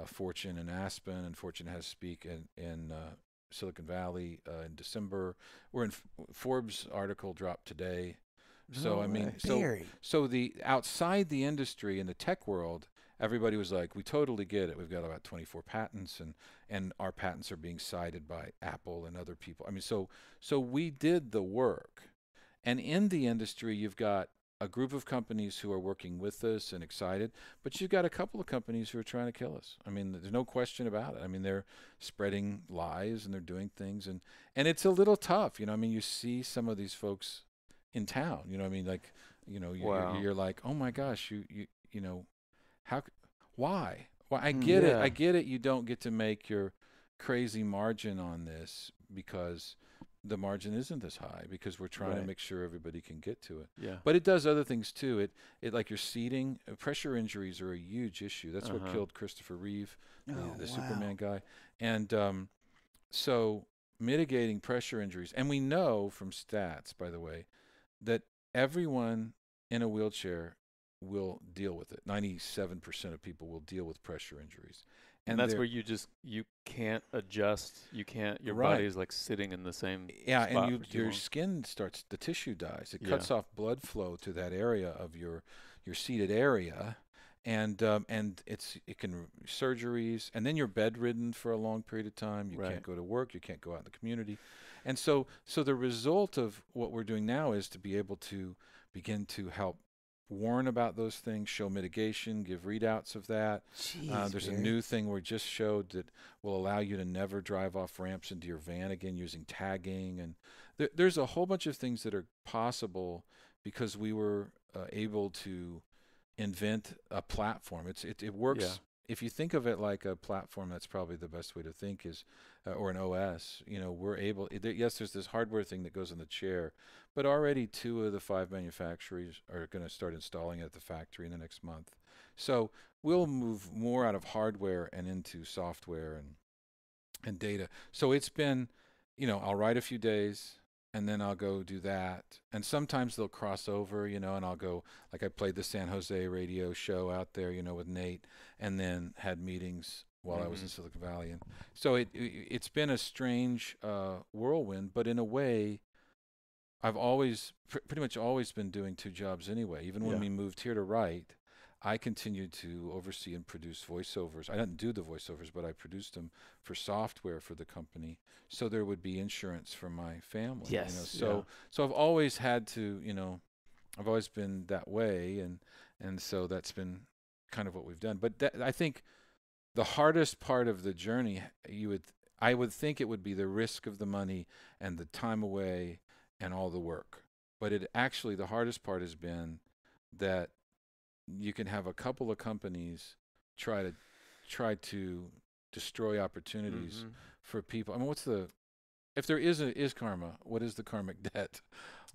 uh, Fortune and Aspen, and Fortune has speak in in uh, Silicon Valley uh, in December. We're in F- Forbes article dropped today. So No I mean, way. so Barry. so the outside the industry in the tech world, everybody was like, "We totally get it. We've got about 24 patents, and and our patents are being cited by Apple and other people." I mean, so so we did the work, and in the industry, you've got a group of companies who are working with us and excited, but you've got a couple of companies who are trying to kill us. I mean, there's no question about it. I mean, they're spreading lies and they're doing things, and and it's a little tough. You know, I mean, you see some of these folks in town. You know, I mean, like, you know, Wow. you're, you're like, oh my gosh, you you you know, how, why? Well, I Mm, get it. I get it. You don't get to make your crazy margin on this because the margin isn't as high because we're trying to make sure everybody can get to it. Yeah. But it does other things too. It it like your seating, uh, pressure injuries are a huge issue. That's what Uh-huh. killed Christopher Reeve, the, Oh, the wow. Superman guy. And um, so mitigating pressure injuries, and we know from stats, by the way, that everyone in a wheelchair will deal with it. Ninety-seven percent of people will deal with pressure injuries, And, that's where you just you can't adjust. You can't. Your Right. body is like sitting in the same. yeah, and you, your long. skin starts the tissue dies. It Yeah. cuts off blood flow to that area of your your seated area, and um, and it's it can surgeries, and then you're bedridden for a long period of time. You Right. can't go to work. You can't go out in the community, and so so the result of what we're doing now is to be able to begin to help warn about those things, show mitigation, give readouts of that. Uh, Jeez, there's a new thing we just showed that will allow you to never drive off ramps into your van again using tagging, and there, there's a whole bunch of things that are possible because we were uh, able to invent a platform. It's it, it works. Yeah. If you think of it like a platform, that's probably the best way to think is, uh, or an OS. You know, we're able. there- Yes, there's this hardware thing that goes in the chair, but already two of the five manufacturers are going to start installing it at the factory in the next month. So we'll move more out of hardware and into software and and data. So it's been, you know, I'll write a few days and then I'll go do that. And sometimes they'll cross over, you know, and I'll go like I played the San Jose radio show out there, you know, with Nate and then had meetings while I was in Mhm. Silicon Valley and so it, it it's been a strange uh whirlwind, but in a way I've always pr- pretty much always been doing two jobs anyway. Even when Yeah. we moved here to write, I continued to oversee and produce voiceovers. I didn't do the voiceovers, but I produced them for software for the company, so there would be insurance for my family. you know. Yes. So Yeah. so I've always had to, you know, I've always been that way, and and so that's been kind of what we've done. But that, I think the hardest part of the journey, you would, I would think it would be the risk of the money and the time away and all the work. But it actually, the hardest part has been that you can have a couple of companies try to try to destroy opportunities Mhm. for people. I mean, what's the if there is a is karma? What is the karmic debt?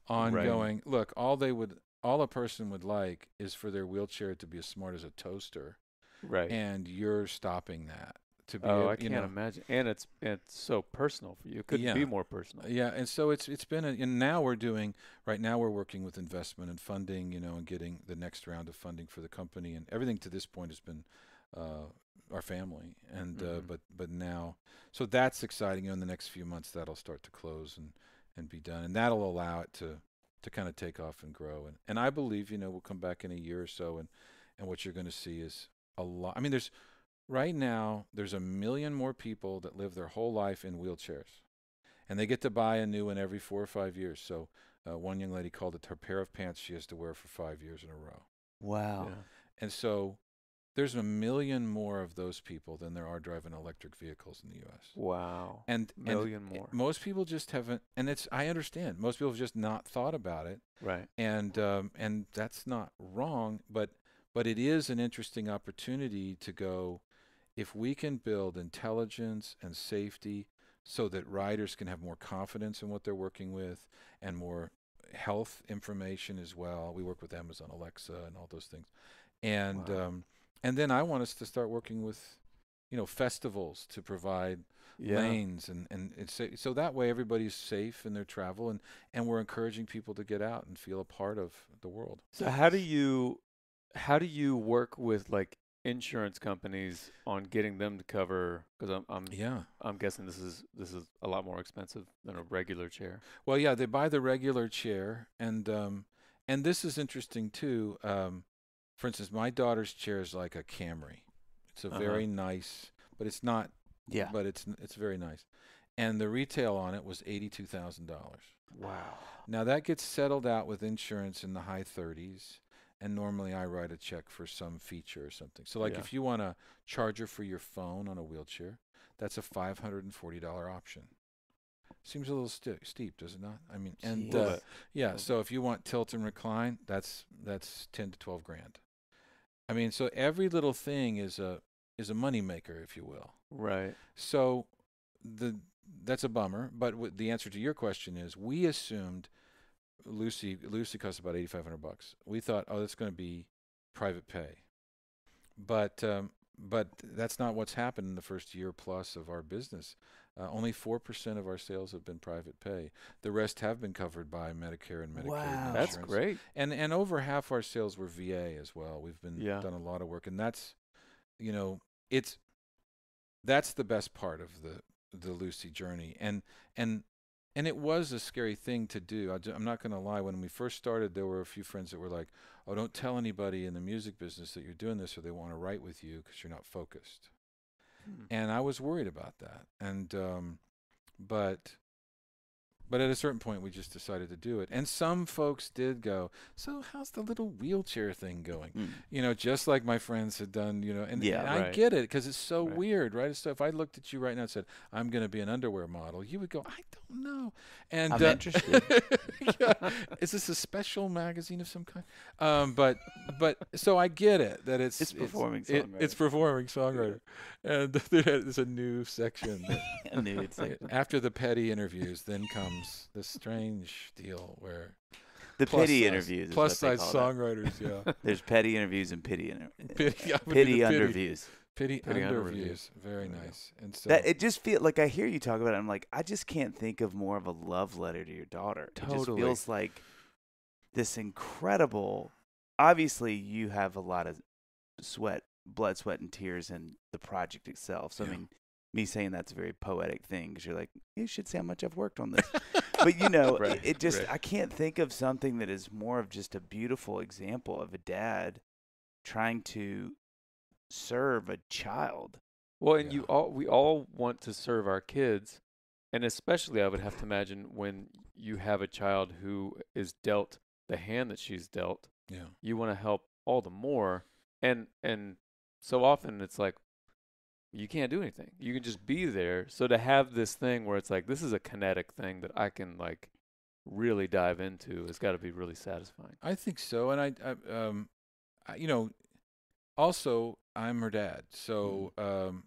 Ongoing. Look, all they would all a person would like is for their wheelchair to be as smart as a toaster, Right. and you're stopping that to be. oh, able- I you can't know, imagine. And it's it's so personal for you. It couldn't Yeah. be more personal. Yeah, and so it's it's been a, and now we're doing right now we're working with investment and funding, you know, and getting the next round of funding for the company, and everything to this point has been uh, our family, and uh, Mhm. but but now, so that's exciting. You know, in the next few months, that'll start to close and and be done, and that'll allow it to to kind of take off and grow, and and I believe you know we'll come back in a year or so, and and what you're going to see is a lot. I mean, there's right now there's a million more people that live their whole life in wheelchairs and they get to buy a new one every four or five years. So uh, one young lady called it her pair of pants she has to wear for five years in a row. Wow. Yeah. And so there's a million more of those people than there are driving electric vehicles in the U.S. Wow. And and Million more. most people just haven't, and it's I understand most people have just not thought about it, Right. and um, and that's not wrong, but but it is an interesting opportunity to go if we can build intelligence and safety so that riders can have more confidence in what they're working with and more health information as well. We work with Amazon Alexa and all those things. And Wow. um, and then I want us to start working with you know festivals to provide Yeah. lanes and and it's so that way everybody's safe in their travel and and we're encouraging people to get out and feel a part of the world. So how do you how do you work with like insurance companies on getting them to cover because I'm I'm Yeah. I'm guessing this is this is a lot more expensive than a regular chair. Well, yeah, they buy the regular chair, and um, and this is interesting too. Um, for instance, my daughter's chair is like a Camry. It's a Uh-huh. very nice, but it's not. Yeah. But it's it's very nice, and the retail on it was eighty two thousand dollars. Wow. Now that gets settled out with insurance in the high thirties, and normally I write a check for some feature or something. So like Yeah. if you want a charger for your phone on a wheelchair, that's a five hundred and forty dollar option. Seems a little sti- steep, does it not? I mean, and uh, yeah. So if you want tilt and recline, that's that's ten to twelve grand. I mean, so every little thing is a is a money maker, if you will. Right. So the that's a bummer. But w- the answer to your question is, we assumed LUCI LUCI cost about eighty five hundred bucks. We thought, oh, that's going to be private pay, but um, but that's not what's happened in the first year plus of our business. Uh, only four percent of our sales have been private pay. The rest have been covered by Medicare and Medicaid. Wow. That's insurance. great. And and over half our sales were VA as well. We've been Yeah. done a lot of work, and that's, you know, it's that's the best part of the the LUCI journey, and and and it was a scary thing to do. I, am not going to lie. When we first started, there were a few friends that were like, "Oh, don't tell anybody in the music business that you're doing this, or they want to write with you because you're not focused." Hmm. and I was worried about that. And um, but but at a certain point, we just decided to do it. And some folks did go. So how's the little wheelchair thing going? Mm. You know, just like my friends had done. You know, and, Yeah, and I get it because it's so Right. weird, right? So if I looked at you right now and said, "I'm going to be an underwear model," you would go, "I don't know." And I'm uh, interested. yeah. Is this a special magazine of some kind? Um, but but so I get it that it's It's performing it- it's performing songwriter, and there's a new section. knew it's like after the petty interviews, then comes the strange deal where the pity size- interviews. plus size call that. songwriters, yeah, There's petty interviews and pity inter- pity, I'm gonna do pity underviews. pity, Pity underviews, very There you go. nice, and so That it just feel like I hear you talk about it. I'm like, I just can't think of more of a love letter to your daughter. It just Totally. feels like this incredible. Obviously, you have a lot of sweat, blood, sweat, and tears in the project itself. So I mean, me saying that's a very poetic thing because you're like, you should see how much I've worked on this. but you know, Right, it, it just right. I can't think of something that is more of just a beautiful example of a dad trying to serve a child. Well, and Yeah. you all we all want to serve our kids, and especially I would have to imagine when you have a child who is dealt the hand that she's dealt, yeah, you want to help all the more. And and so often it's like you can't do anything. You can just be there. So to have this thing where it's like this is a kinetic thing that I can like really dive into has got to be really satisfying. I think so, and I, I um, I, you know, also I'm her dad, so um,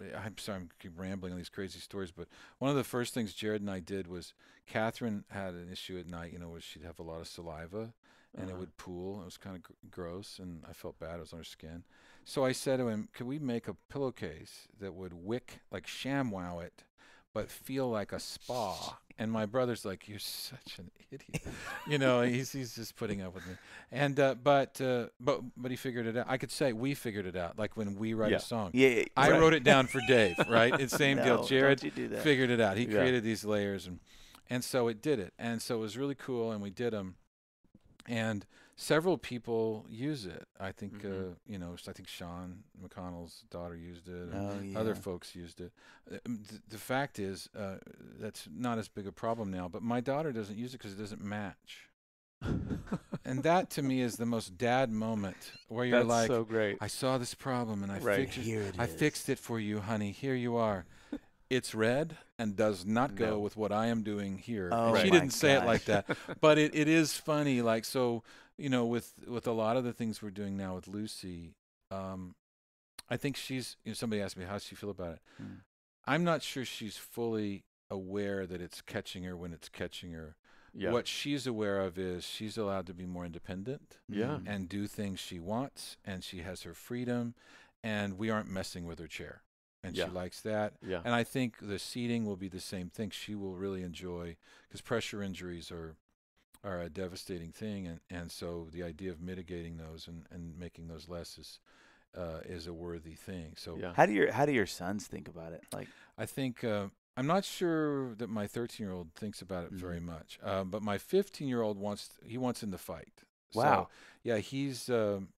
I'm sorry, I'm keep rambling on these crazy stories, but one of the first things Jered and I did was Catherine had an issue at night, you know, where she'd have a lot of saliva and it Uh-huh. would pool. It was kind of gr- gross, and I felt bad. It was on her skin. So I said to him, "Could we make a pillowcase that would wick like ShamWow it, but feel like a spa?" And my brother's like, "You're such an idiot," you know. He's he's just putting up with me. And uh, but uh, but but he figured it out. I could say we figured it out, like when we write Yeah. a song. Yeah, I right. wrote it down for Dave, right? It's same No, deal. Jered you do that. figured it out. He Yeah. created these layers, and and so it did it, and so it was really cool, and we did them, and several people use it. I think Mhm. uh, you know, I think Sean McConnell's daughter used it. and Oh, yeah. Other folks used it. Uh, um, the fact is, uh, that's not as big a problem now. But my daughter doesn't use it because it doesn't match, and that to me is the most dad moment where you're That's like, so great. I saw this problem and I Right. fixed it. Here it I is. fixed it for you, honey. Here you are. It's red and does not go No. with what I am doing here. Oh she didn't say it like that, but it, it is funny. Like so, you know, with with a lot of the things we're doing now with LUCI, um, I think she's. You know, somebody asked me how does she feel about it. Mm. I'm not sure she's fully aware that it's catching her when it's catching her. yeah. What she's aware of is she's allowed to be more independent Yeah. Mm. and do things she wants and she has her freedom and we aren't messing with her chair and Yeah. she likes that yeah. and i think the seating will be the same thing she will really enjoy because pressure injuries are are a devastating thing and and so the idea of mitigating those and and making those less is uh, is a worthy thing so yeah. How do your How do your sons think about it? Like, I think uh, I'm not sure that my 13 year old thinks about it very Mhm. much, um, but my 15 year old wants he wants in the fight. Wow. So, yeah, he's um,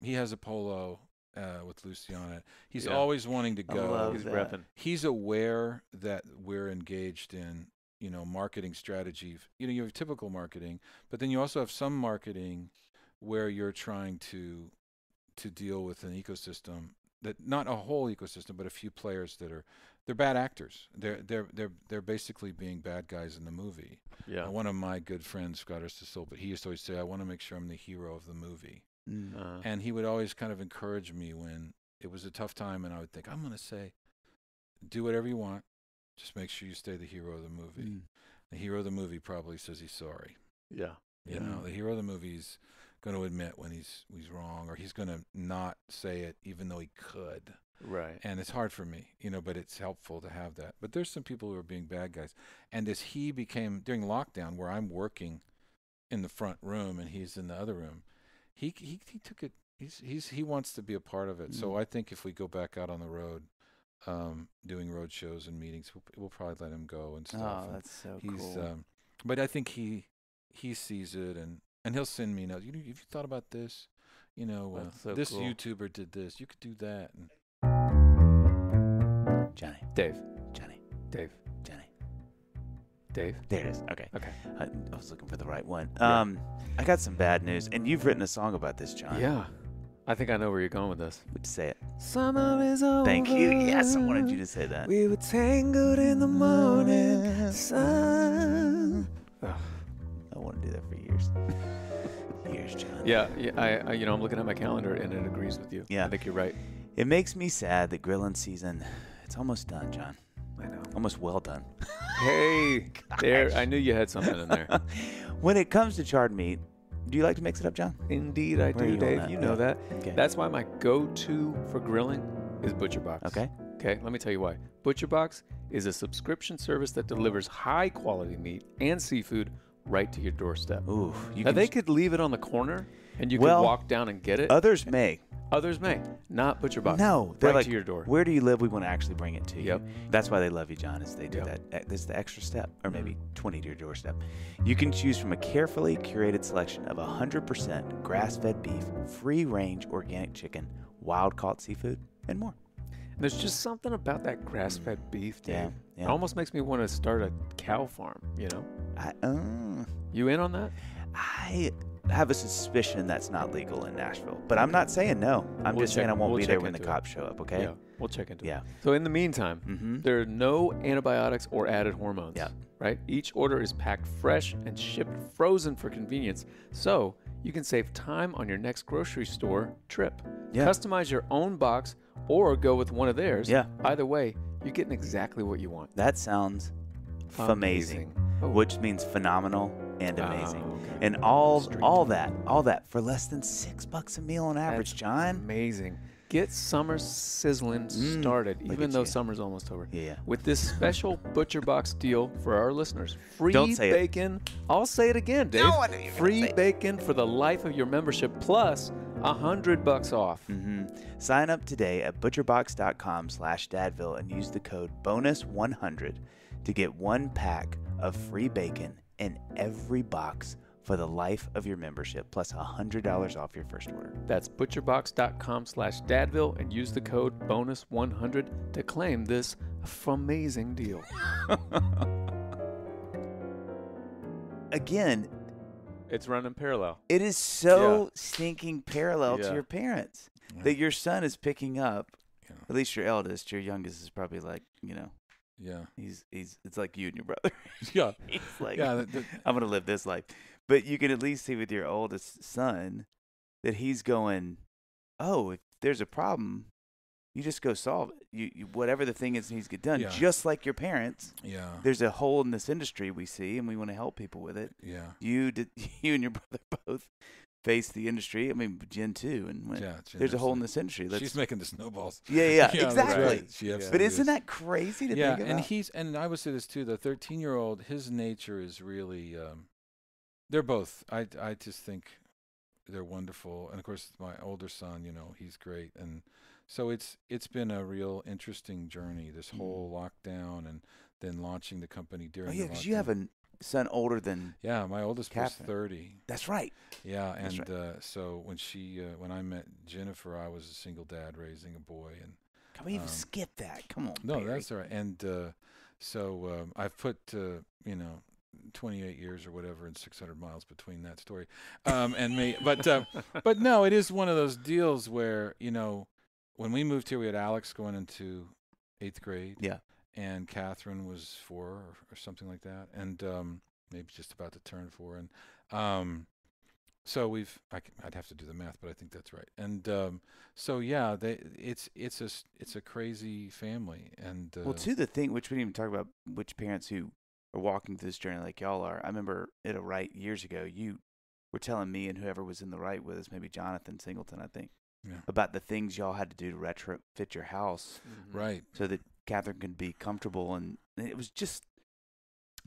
he has a polo uh, with LUCI on it. He's Yeah. always wanting to I go. love He's that. repping. He's aware that we're engaged in you know marketing strategy. You know, you have typical marketing, but then you also have some marketing where you're trying to to deal with an ecosystem that not a whole ecosystem, but a few players that are they're bad actors. They're they're they're they're basically being bad guys in the movie. Yeah. Uh, one of my good friends, God rest his soul, but he used to always say, "I want to make sure I'm the hero of the movie," mm. Uh, and he would always kind of encourage me when it was a tough time, and I would think, "I'm going to say, do whatever you want, just make sure you stay the hero of the movie." Mm. The hero of the movie probably says he's sorry. yeah. You Yeah. know, the hero of the movie's going to admit when he's he's wrong, or he's going to not say it even though he could. Right. And it's hard for me, you know, but it's helpful to have that. But there's some people who are being bad guys. And as he became during lockdown, where I'm working in the front room and he's in the other room, he he he took it. He's he's he wants to be a part of it. So Mm. I think if we go back out on the road, um, doing road shows and meetings, we'll, we'll probably let him go and stuff. Oh, And that's so he's cool. um, but I think he he sees it and and he'll send me notes. You know, have you thought about this? You know, uh, so this cool. YouTuber did this. You could do that. And Johnny, Dave. Johnny, Dave. Johnny. Dave. There it is. Okay. Okay. I, I was looking for the right one. Yeah. Um, I got some bad news, and you've written a song about this, John. Yeah. I think I know where you're going with this. Would you say it? Summer is over. Thank you. Yes, I wanted you to say that. We were tangled in the morning sun. Ugh. I want to do that for years. years, John. Yeah, yeah. I, I, you know, I'm looking at my calendar and it agrees with you. Yeah. I think you're right. It makes me sad that grilling season, it's almost done, John. I know. Almost well done. Hey, there. I knew you had something in there. when it comes to charred meat, do you like to mix it up, John? Indeed, I Where do, you on Dave. that? You know that. Okay. That's why my go-to for grilling is ButcherBox. okay. Okay, let me tell you why. ButcherBox is a subscription service that delivers high-quality meat and seafood right to your doorstep. Ooh, you now can they could leave it on the corner, and you Well, could walk down and get it. Others may. Others may, not ButcherBox. No, they're right like, to your door. Where do you live? We want to actually bring it to Yep. you. That's why they love you, John. Is they do Yep. that. that. This is the extra step, or maybe 20 to your doorstep. You can choose from a carefully curated selection of 100% grass-fed beef, free-range organic chicken, wild-caught seafood, and more. There's just something about that grass-fed beef, Dave. Yeah, It almost makes me want to start a cow farm. You know, I, uh, you in on that? I have a suspicion that's not legal in Nashville, but I'm not saying no. I'm We'll just saying I won't we'll be there when the it. cops show up. Okay. Yeah, we'll check into Yeah. it. So in the meantime, Mm-hmm. there are no antibiotics or added hormones. Yeah. right? Each order is packed fresh and shipped frozen for convenience, so you can save time on your next grocery store trip. Yeah. Customize your own box or go with one of theirs. Yeah. Either way, you're getting exactly what you want. That sounds amazing, Oh. which means phenomenal and Ah, amazing. okay. And all Street all that, all that for less than six bucks a meal on average, That's John. Amazing. Get summer sizzling Mm, started, look even though you. summer's almost over. Yeah. With this special Butcher Box deal for our listeners. Free Don't say it. bacon. I'll say it again, Dave. No, I didn't even Free say it. bacon for the life of your membership plus a hundred bucks off. hmm Sign up today at butcherbox.com slash dadville and use the code bonus100 to get one pack of free bacon in every box for the life of your membership plus $100 off your first order. That's butcherbox.com slash dadville and use the code bonus100 to claim this amazing deal. Again, It's running parallel. it is so Yeah. stinking parallel Yeah. to your parents Yeah. that your son is picking up. Yeah. At least your eldest, your youngest is probably like, you know, Yeah. he's he's it's like you and your brother. Yeah. he's like Yeah. the- the- I'm gonna live this life. But you can at least see with your oldest son that he's going, oh, if there's a problem, you just go solve it. You, you whatever the thing is needs to get done. Yeah. Just like your parents, yeah. there's a hole in this industry we see, and we want to help people with it. Yeah. You did, you and your brother both face the industry. I mean, Jen too, and went, Yeah. Jen there's a hole in absolutely- this industry. Let's, She's making the snowballs. yeah, yeah, that's exactly. right. She Yeah. absolutely But isn't is. that crazy to yeah, think and he's and I would say this too. The 13 year old, his nature is really. Um, they're both. I I just think they're wonderful, and of course my older son. You know, he's great, and so it's it's been a real interesting journey. This Mm. whole lockdown, and then launching the company during. oh yeah, because you have lockdown. Son older than. Yeah, my oldest Catherine. was 30. That's right. Yeah, and uh, so when she uh, when I met Jennifer, I was a single dad raising a boy, and Can we even Um, skip that? Come on. no, Barry. that's all right. And uh, so um, I've put uh, you know 28 years or whatever and 600 miles between that story um, and me. But uh, but no, it is one of those deals where you know when we moved here, we had Alex going into eighth grade. Yeah. And Catherine was four or, or something like that, and um, maybe just about to turn four. And um, so we've I, would have to do the math, but I think that's right. And um, so yeah, they it's it's a s- it's a crazy family, and uh, Well, to the thing which we didn't even talk about, which parents who are walking through this journey like y'all are. I remember at a right years ago, you were telling me and whoever was in the right with us, maybe Jonathan Singleton, I think, yeah, about the things y'all had to do to retrofit your house right. so that Catherine could be comfortable. And and it was just,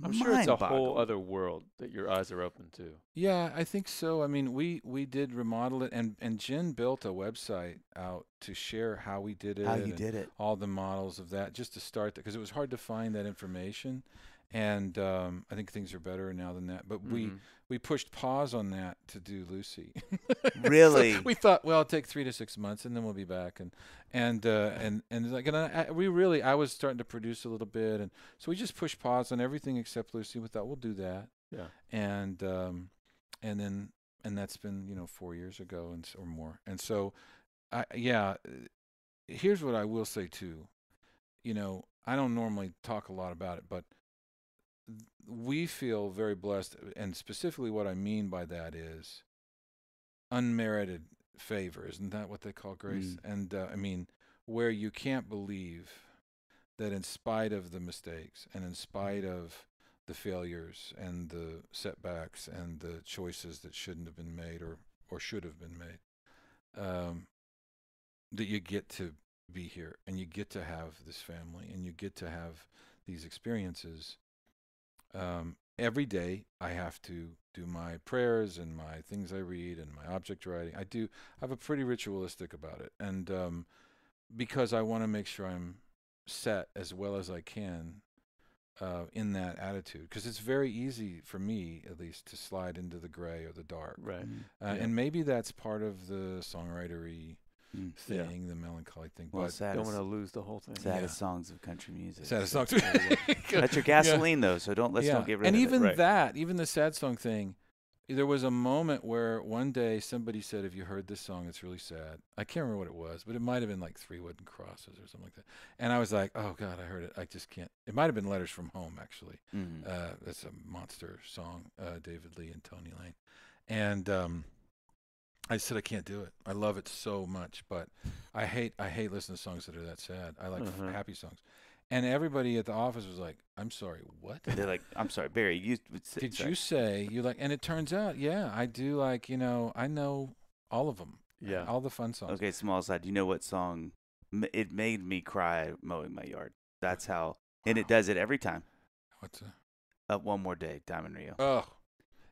I'm sure it's a whole other world that your eyes are open to. Yeah, I think so. I mean, we we did remodel it, and and Jen built a website out to share how we did it, how you and did it. all the models of that, just to start because it was hard to find that information, and um, I think things are better now than that. But we Mhm. we pushed pause on that to do LUCI. Really? So we thought, well, it'll take three to six months, and then we'll be back. And and uh, and and like, and I, I- we really, I was starting to produce a little bit, and so we just pushed pause on everything except LUCI. We thought we'll do that, Yeah. and um, and then and that's been you know four years ago and or more. And so, I yeah, here's what I will say too. You know, I don't normally talk a lot about it, but we feel very blessed, and specifically what I mean by that is unmerited favor. Isn't that what they call grace? And uh, I mean, where you can't believe that in spite of the mistakes and in spite of the failures and the setbacks and the choices that shouldn't have been made or, or should have been made, um, that you get to be here and you get to have this family and you get to have these experiences. Um, every day I have to do my prayers and my things I read and my object writing. I do I have a pretty ritualistic about it. And um, because I want to make sure I'm set as well as I can uh, in that attitude. Because it's very easy for me, at least, to slide into the gray or the dark. Right. Mm. Uh, Yeah. And maybe that's part of the songwritery Mm. Yeah. the melancholy thing. Well, but Don't want to lose the whole thing. saddest songs of country music. saddest so song too. there you go. That's your gasoline, though. So don't let's yeah. don't get rid and of even it. Right. that, even the sad song thing, there was a moment where one day somebody said, "Have you heard this song? It's really sad." I can't remember what it was, but it might have been like Three Wooden Crosses or something like that. And I was like, "Oh God, I heard it. I just can't." It might have been Letters from Home, actually. Mhm. Uh, that's a monster song, uh, David Lee and Tony Lane. And um, I said I can't do it. I love it so much, but I hate I hate listening to songs that are that sad. I like Uh-huh. happy songs. And everybody at the office was like, "I'm sorry, what?" They're like, I'm sorry, Barry. You Did sorry. you say you like? And it turns out, yeah, I do like. You know, I know all of them. Yeah. all the fun songs. Okay, small side. You know what song? It made me cry mowing my yard. That's how, and it does it every time. What's a, Uh, one more day, Diamond Rio. oh,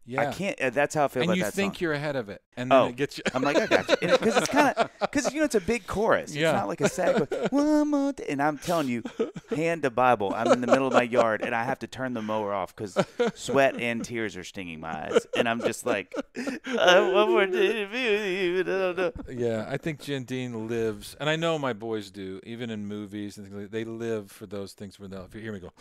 yeah. I can't. Uh, that's how I feel and about you think song. you're ahead of it, and then Oh, it gets you. I'm like, I got you, because it's kind of because you know it's a big chorus. It's Yeah. not like a sad. One more day, and I'm telling you, hand to Bible. I'm in the middle of my yard, and I have to turn the mower off because sweat and tears are stinging my eyes, and I'm just like, uh, one more day to be with you. and I don't know. yeah, I think Jen Dean lives, and I know my boys do, even in movies and things like They live for those things. When they'll, if you hear me go,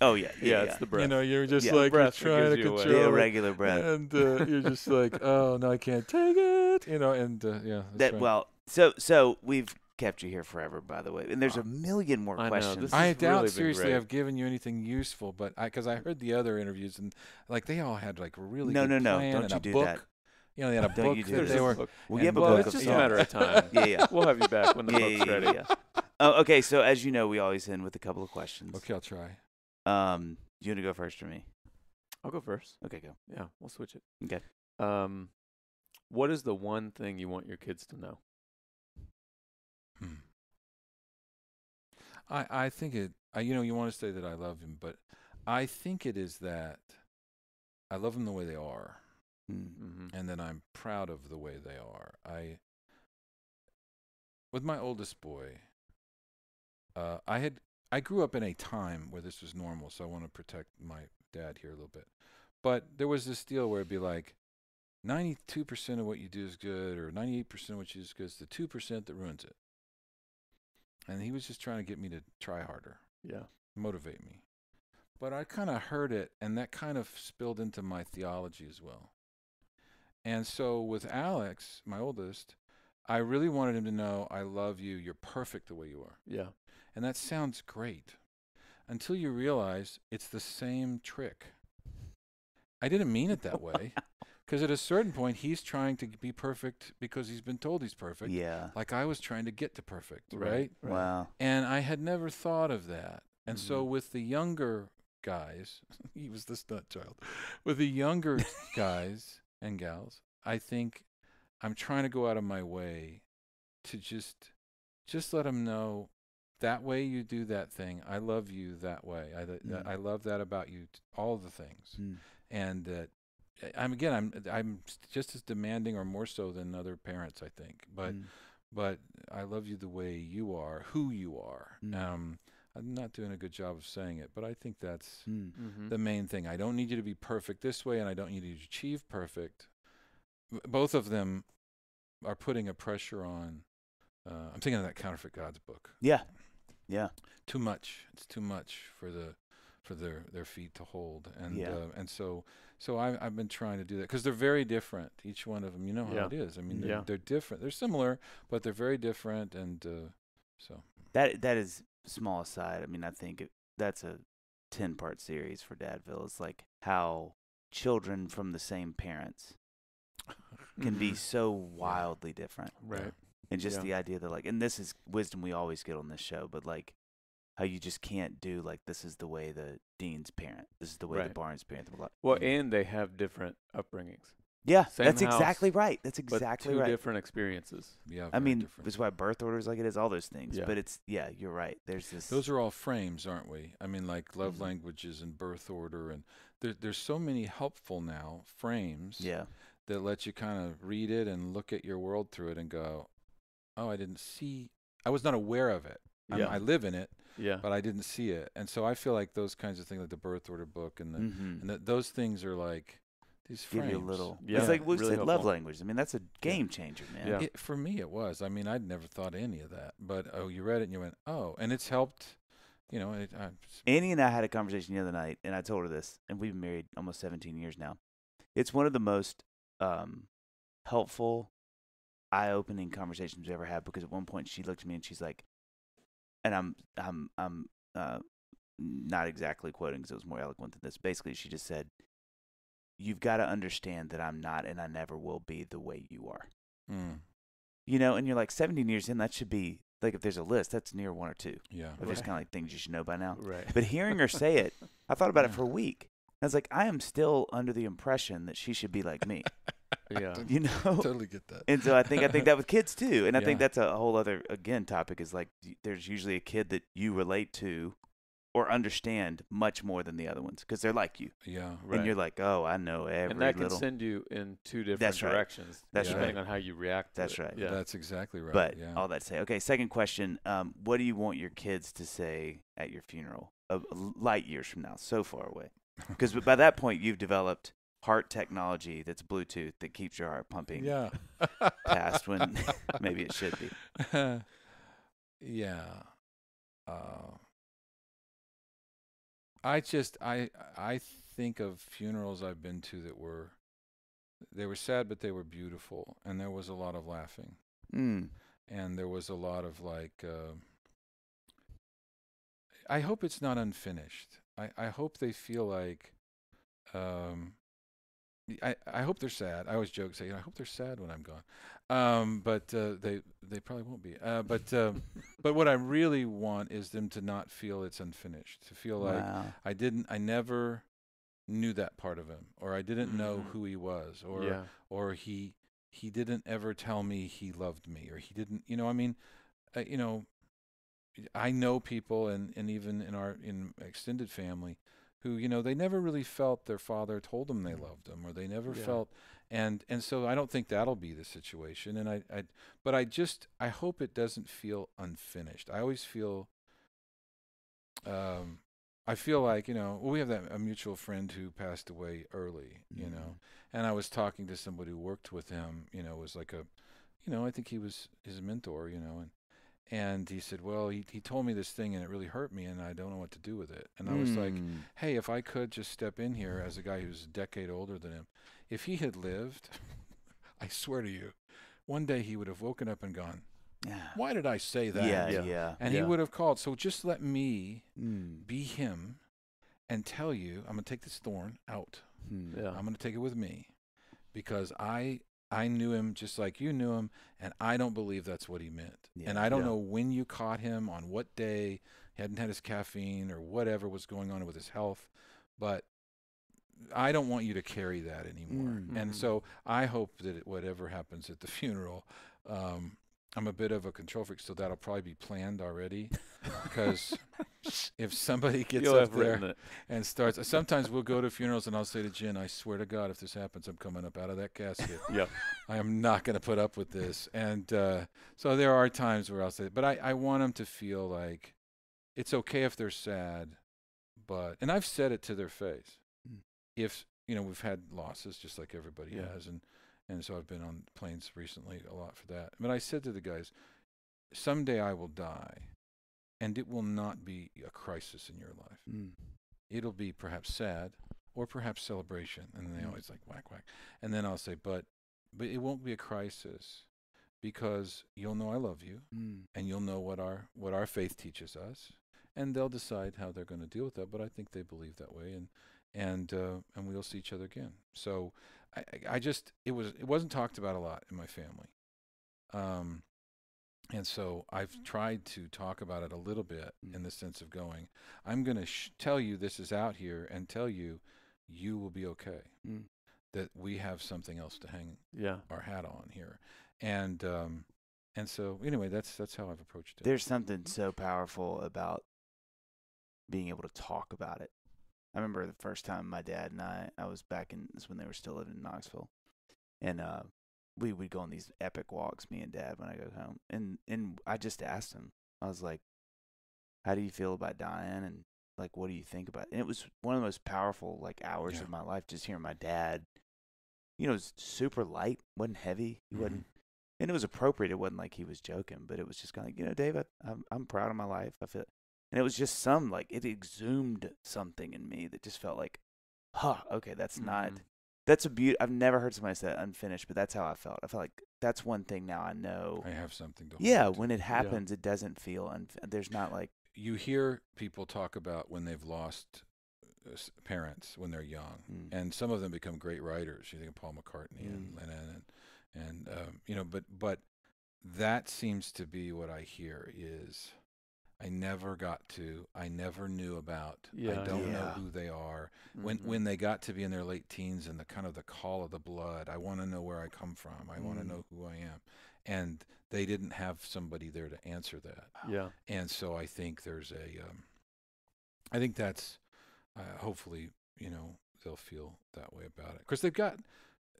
Oh yeah, Yeah, yeah, it's the breath. you know, you're just Yeah. like you're Breath trying to gives you away. the control it, irregular breath. and uh, you're just like, oh no, I can't take it. You know, and uh, yeah, that's That right. well, so so we've kept you here forever, by the way, and there's a million more I questions. this I doubt really seriously. I've given you anything useful, but I because I heard the other interviews and like they all had like really No, good no, no, don't you do book. that. You know, they had a Don't book you do that that. they were. Look, we and have a well, book it's just a matter of time. Yeah, yeah. We'll have you back when the yeah, book's yeah, ready. yeah, yeah. Oh, okay. So as you know, we always end with a couple of questions. Okay, I'll try. Um, you want to go first or me? I'll go first. Okay, go. Yeah, we'll switch it. Okay. Um, what is the one thing you want your kids to know? Hmm. I I think it. I, you know, you want to say that I love him, but I think it is that I love them the way they are, Mm. Mm-hmm. and that I'm proud of the way they are. I with my oldest boy, uh, I had I grew up in a time where this was normal, so I want to protect my dad here a little bit. But there was this deal where it'd be like, ninety-two percent of what you do is good, or ninety-eight percent of what you do is good. It's the two percent that ruins it. And he was just trying to get me to try harder, Yeah. motivate me. But I kind of heard it, and that kind of spilled into my theology as well. And so with Alex, my oldest, I really wanted him to know, I love you. You're perfect the way you are. Yeah. And that sounds great until you realize it's the same trick. I didn't mean it that way because at a certain point, he's trying to be perfect because he's been told he's perfect. Yeah. Like I was trying to get to perfect, right? Wow. And I had never thought of that. And so Mhm. with the younger guys, he was this nut child. With the younger guys and gals, I think I'm trying to go out of my way to just just let them know that way you do that thing. I love you that way. I th- Mm. I love that about you. t- All the things, Mm. and that I'm again I'm I'm just as demanding or more so than other parents. I think, but Mm. but I love you the way you are, who you are. Mm. Um, I'm not doing a good job of saying it, but I think that's Mm. Mm-hmm. the main thing. I don't need you to be perfect this way, and I don't need you to achieve perfect. B- Both of them are putting a pressure on. Uh, I'm thinking of that Counterfeit Gods book. Yeah. Yeah. Too much. It's too much for the for their their feet to hold, and Yeah. uh, and so so I, I've been trying to do that because they're very different. Each one of them, you know how Yeah. it is. I mean, they're, Yeah. they're different. They're similar, but they're very different, and uh, so That that is small aside. I mean, I think it, that's a ten part series for Dadville. It's like how children from the same parents can be so wildly different. Right. And just Yeah. the idea that like and this is wisdom we always get on this show, but like how you just can't do like this is the way the Dean's parent. This is the way the Barnes parent. blah, blah. Well, and they have different upbringings. yeah, same that's house, exactly right. That's but exactly two right. different experiences. yeah. I mean, different. that's why birth order is like it is. All those things, Yeah. but it's yeah, you're right. There's this. Those are all frames, aren't we? I mean, like love Mhm. languages and birth order, and there, there's so many helpful now frames yeah, that let you kind of read it and look at your world through it and go, "Oh, I didn't see. I was not aware of it. Yeah. I live in it, Yeah. but I didn't see it." And so I feel like those kinds of things, like the birth order book, and the, mm-hmm. and that those things are like these give frames. you a little. Yeah, it's like we really said, love language. I mean, that's a game changer, man. Yeah. It, for me, it was. I mean, I'd never thought any of that, but oh, you read it and you went, "Oh," and it's helped. You know, it, I, Annie and I had a conversation the other night, and I told her this, and we've been married almost 17 years now. it's one of the most um, helpful, eye-opening conversations we ever had because at one point she looked at me and she's like, and I'm I'm I'm uh, not exactly quoting because it was more eloquent than this. Basically, she just said, "You've got to understand that I'm not and I never will be the way you are." Mm, You know, and you're like 17 years in. That should be like if there's a list, that's near one or two. yeah. Of just kind of like things you should know by now. Right. But hearing her say it, I thought about it for a week. I was like, I am still under the impression that she should be like me. yeah. You know? totally get that. And so I think I think that with kids too, and I think that's a whole other again topic is like there's usually a kid that you relate to or understand much more than the other ones because they're like you, yeah. Right. and you're like, oh, I know every and that can little. send you in two different That's right. directions. That's Yeah. depending right. on how you react. To That's it. right. Yeah. That's exactly right. but yeah. all that say, okay. Second question: um, What do you want your kids to say at your funeral? Uh, light years from now, so far away, because by that point you've developed heart technology that's Bluetooth that keeps your heart pumping yeah. past when maybe it should be. yeah. Uh, I just I I think of funerals I've been to that were they were sad but they were beautiful and there was a lot of laughing Mm. and there was a lot of like uh, I hope it's not unfinished. I I hope they feel like um I, I hope they're sad. I always joke, say, I hope they're sad when I'm gone. Um, but uh, they they probably won't be. Uh, but um, but what I really want is them to not feel it's unfinished. To feel like wow. I didn't, I never knew that part of him, or I didn't know Mhm. who he was, or yeah. or he he didn't ever tell me he loved me, or he didn't. You know, I mean, uh, you know, I know people, and and even in our in extended family, who you know they never really felt their father told them they loved them, or they never Yeah. felt. And and so I don't think that'll be the situation. And I, I but I just I hope it doesn't feel unfinished. I always feel. Um, I feel like you know well, we have that a mutual friend who passed away early. You Mm. know, and I was talking to somebody who worked with him. You know, was like a, you know, I think he was his mentor. You know, and and he said, well, he he told me this thing and it really hurt me, and I don't know what to do with it. And I was like, Mm. hey, if I could just step in here as a guy who's a decade older than him, if he had lived, I swear to you, one day he would have woken up and gone, Yeah. why did I say that? Yeah, Yeah. yeah. And he would have called. So just let me Mm. be him and tell you, I'm going to take this thorn out. Mm. Yeah. I'm going to take it with me because I I knew him just like you knew him, and I don't believe that's what he meant. and I don't Yeah. know when you caught him, on what day, he hadn't had his caffeine or whatever was going on with his health, but I don't want you to carry that anymore. Mm. And Mhm. so I hope that it, whatever happens at the funeral, um, I'm a bit of a control freak, so that'll probably be planned already. Because if somebody gets You'll up there and starts. Sometimes we'll go to funerals and I'll say to Jen, I swear to God, if this happens, I'm coming up out of that casket. Yeah. I am not going to put up with this. And uh, so there are times where I'll say, but I, I want them to feel like it's okay if they're sad, but, and I've said it to their face. Mm. If, you know, we've had losses just like everybody Yeah. has. And, and so I've been on planes recently a lot for that. But I said to the guys, someday I will die and it will not be a crisis in your life Mm. it'll be perhaps sad or perhaps celebration and they Mm. always like whack whack and then i'll say but but it won't be a crisis because you'll know i love you Mm. and you'll know what our what our faith teaches us and they'll decide how they're going to deal with that but i think they believe that way and and uh, and we'll see each other again so I, I just it was it wasn't talked about a lot in my family um and so I've tried to talk about it a little bit in the sense of going, I'm going to sh- tell you this is out here and tell you you will be okay. Mm. That we have something else to hang Yeah. our hat on here. And um and so anyway, that's that's how I've approached it. There's something so powerful about being able to talk about it. I remember the first time my dad and I, I was back in this when they were still living in Knoxville, and uh, we would go on these epic walks, me and dad, when I go home, and and I just asked him, I was like, "How do you feel about dying?" and like, "What do you think about?" It? And it was one of the most powerful like hours Yeah. of my life, just hearing my dad. You know, it was super light, wasn't heavy. He Mhm. wasn't and it was appropriate. It wasn't like he was joking, but it was just kind of like, you know, Dave, I, I'm I'm proud of my life. I feel, and it was just some like it exhumed something in me that just felt like, huh, okay, that's not Mhm. That's a beaut. I've never heard somebody say unfinished, but that's how I felt. I felt like that's one thing now I know. I have something to. Yeah, when it happens, it doesn't feel. Unf- there's not like. you hear people talk about when they've lost uh, parents when they're young, Mm. and some of them become great writers. You think of Paul McCartney and Mm. Lennon, and, and um, you know, but but that seems to be what I hear is. I never got to. I never knew about. Yeah. I don't know who they are. When Mhm. when they got to be in their late teens and the kind of the call of the blood, I want to know where I come from. I want to Mm. know who I am, and they didn't have somebody there to answer that yeah, and so I think there's a, um, I think that's, uh, hopefully, you know, they'll feel that way about it because they've got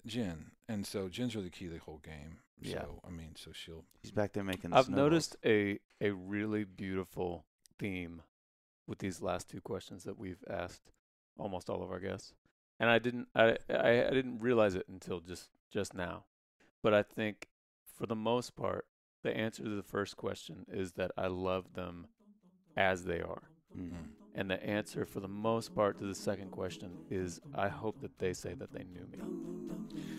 Jen, and so Jen's really key to the whole game. Yeah. So I mean, so she'll. He's back there making. The I've snowballs. noticed a a really beautiful theme with these last two questions that we've asked almost all of our guests, and I didn't I I, I didn't realize it until just just now, but I think for the most part the answer to the first question is that I love them as they are. Mm. And the answer for the most part to the second question is I hope that they say that they knew me.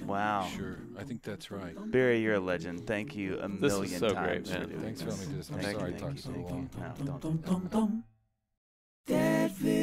Wow. Sure, I think that's right. Barry, you're a legend. Thank you a This was million so times great, for man. doing Thanks for this. letting me do this. I'm Thank sorry you, I talked so long. No.